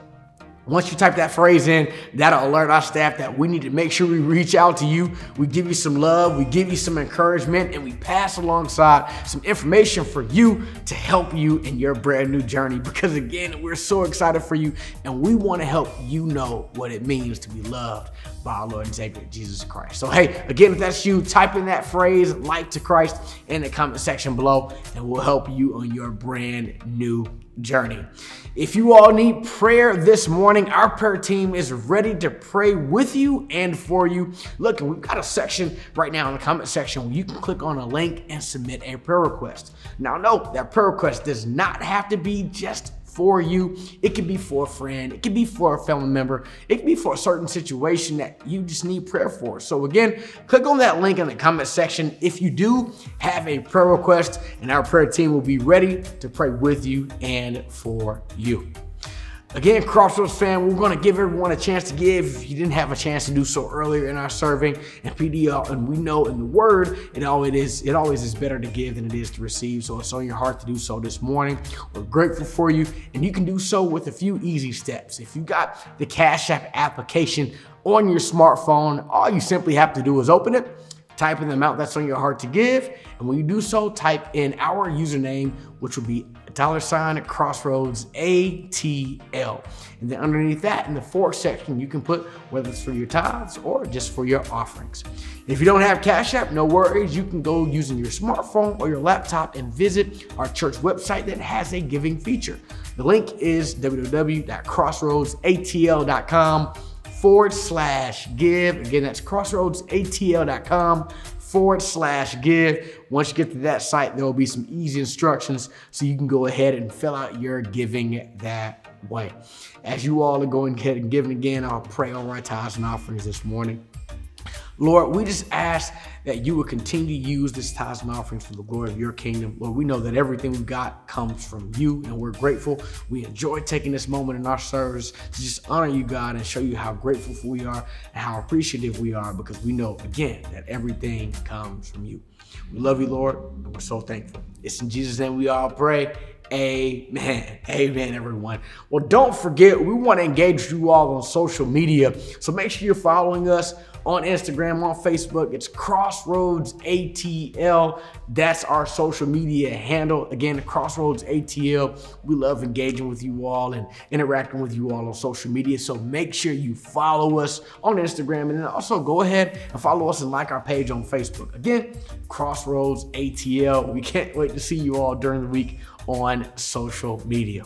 Once you type that phrase in, that'll alert our staff that we need to make sure we reach out to you. We give you some love, we give you some encouragement, and we pass alongside some information for you to help you in your brand new journey. Because again, we're so excited for you and we want to help you know what it means to be loved by our Lord and Savior Jesus Christ. So, hey, again, if that's you, type in that phrase, like to Christ, in the comment section below, and we'll help you on your brand new journey. If you all need prayer this morning, our prayer team is ready to pray with you and for you. Look, we've got a section right now in the comment section where you can click on a link and submit a prayer request. Now, note that prayer request does not have to be just for you. It could be for a friend. It could be for a family member. It could be for a certain situation that you just need prayer for. So again, click on that link in the comment section if you do have a prayer request and our prayer team will be ready to pray with you and for you. Again, Crossroads fan, we're to give everyone a chance to give if you didn't have a chance to do so earlier in our serving and PDL. And we know in the Word, it always is it always is better to give than it is to receive. So it's on your heart to do so this morning. We're grateful for you, and you can do so with a few easy steps. If you got the Cash App application on your smartphone, all you simply have to do is open it type in the amount that's on your heart to give. And when you do so, type in our username, which will be dollar sign at crossroads ATL. And then underneath that in the for section, you can put whether it's for your tithes or just for your offerings. If you don't have Cash App, no worries. You can go using your smartphone or your laptop and visit our church website that has a giving feature. The link is www.crossroadsatl.com forward slash give. Again, that's crossroadsatl.com forward slash give. Once you get to that site, there will be some easy instructions so you can go ahead and fill out your giving that way. As you all are going ahead and giving again, I'll pray over our tithes and offerings this morning. Lord, we just ask that you will continue to use this tithes and offerings for the glory of your kingdom. Lord, we know that everything we've got comes from you, and we're grateful. We enjoy taking this moment in our service to just honor you, God, and show you how grateful we are and how appreciative we are because we know, again, that everything comes from you. We love you, Lord, and we're so thankful. It's in Jesus' name we all pray. Amen. Amen, everyone. Well, don't forget, we want to engage you all on social media. So make sure you're following us on Instagram, on Facebook. It's Crossroads ATL. That's our social media handle. Again, Crossroads ATL. We love engaging with you all and interacting with you all on social media. So make sure you follow us on Instagram and then also go ahead and follow us and like our page on Facebook. Again, Crossroads ATL. We can't wait to see you all during the week on social media.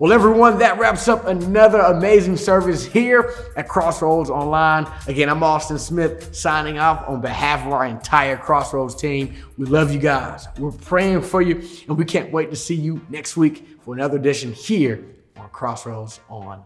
Well, everyone, that wraps up another amazing service here at Crossroads Online. Again, I'm Austin Smith signing off on behalf of our entire Crossroads team. We love you guys. We're praying for you, and we can't wait to see you next week for another edition here on Crossroads Online.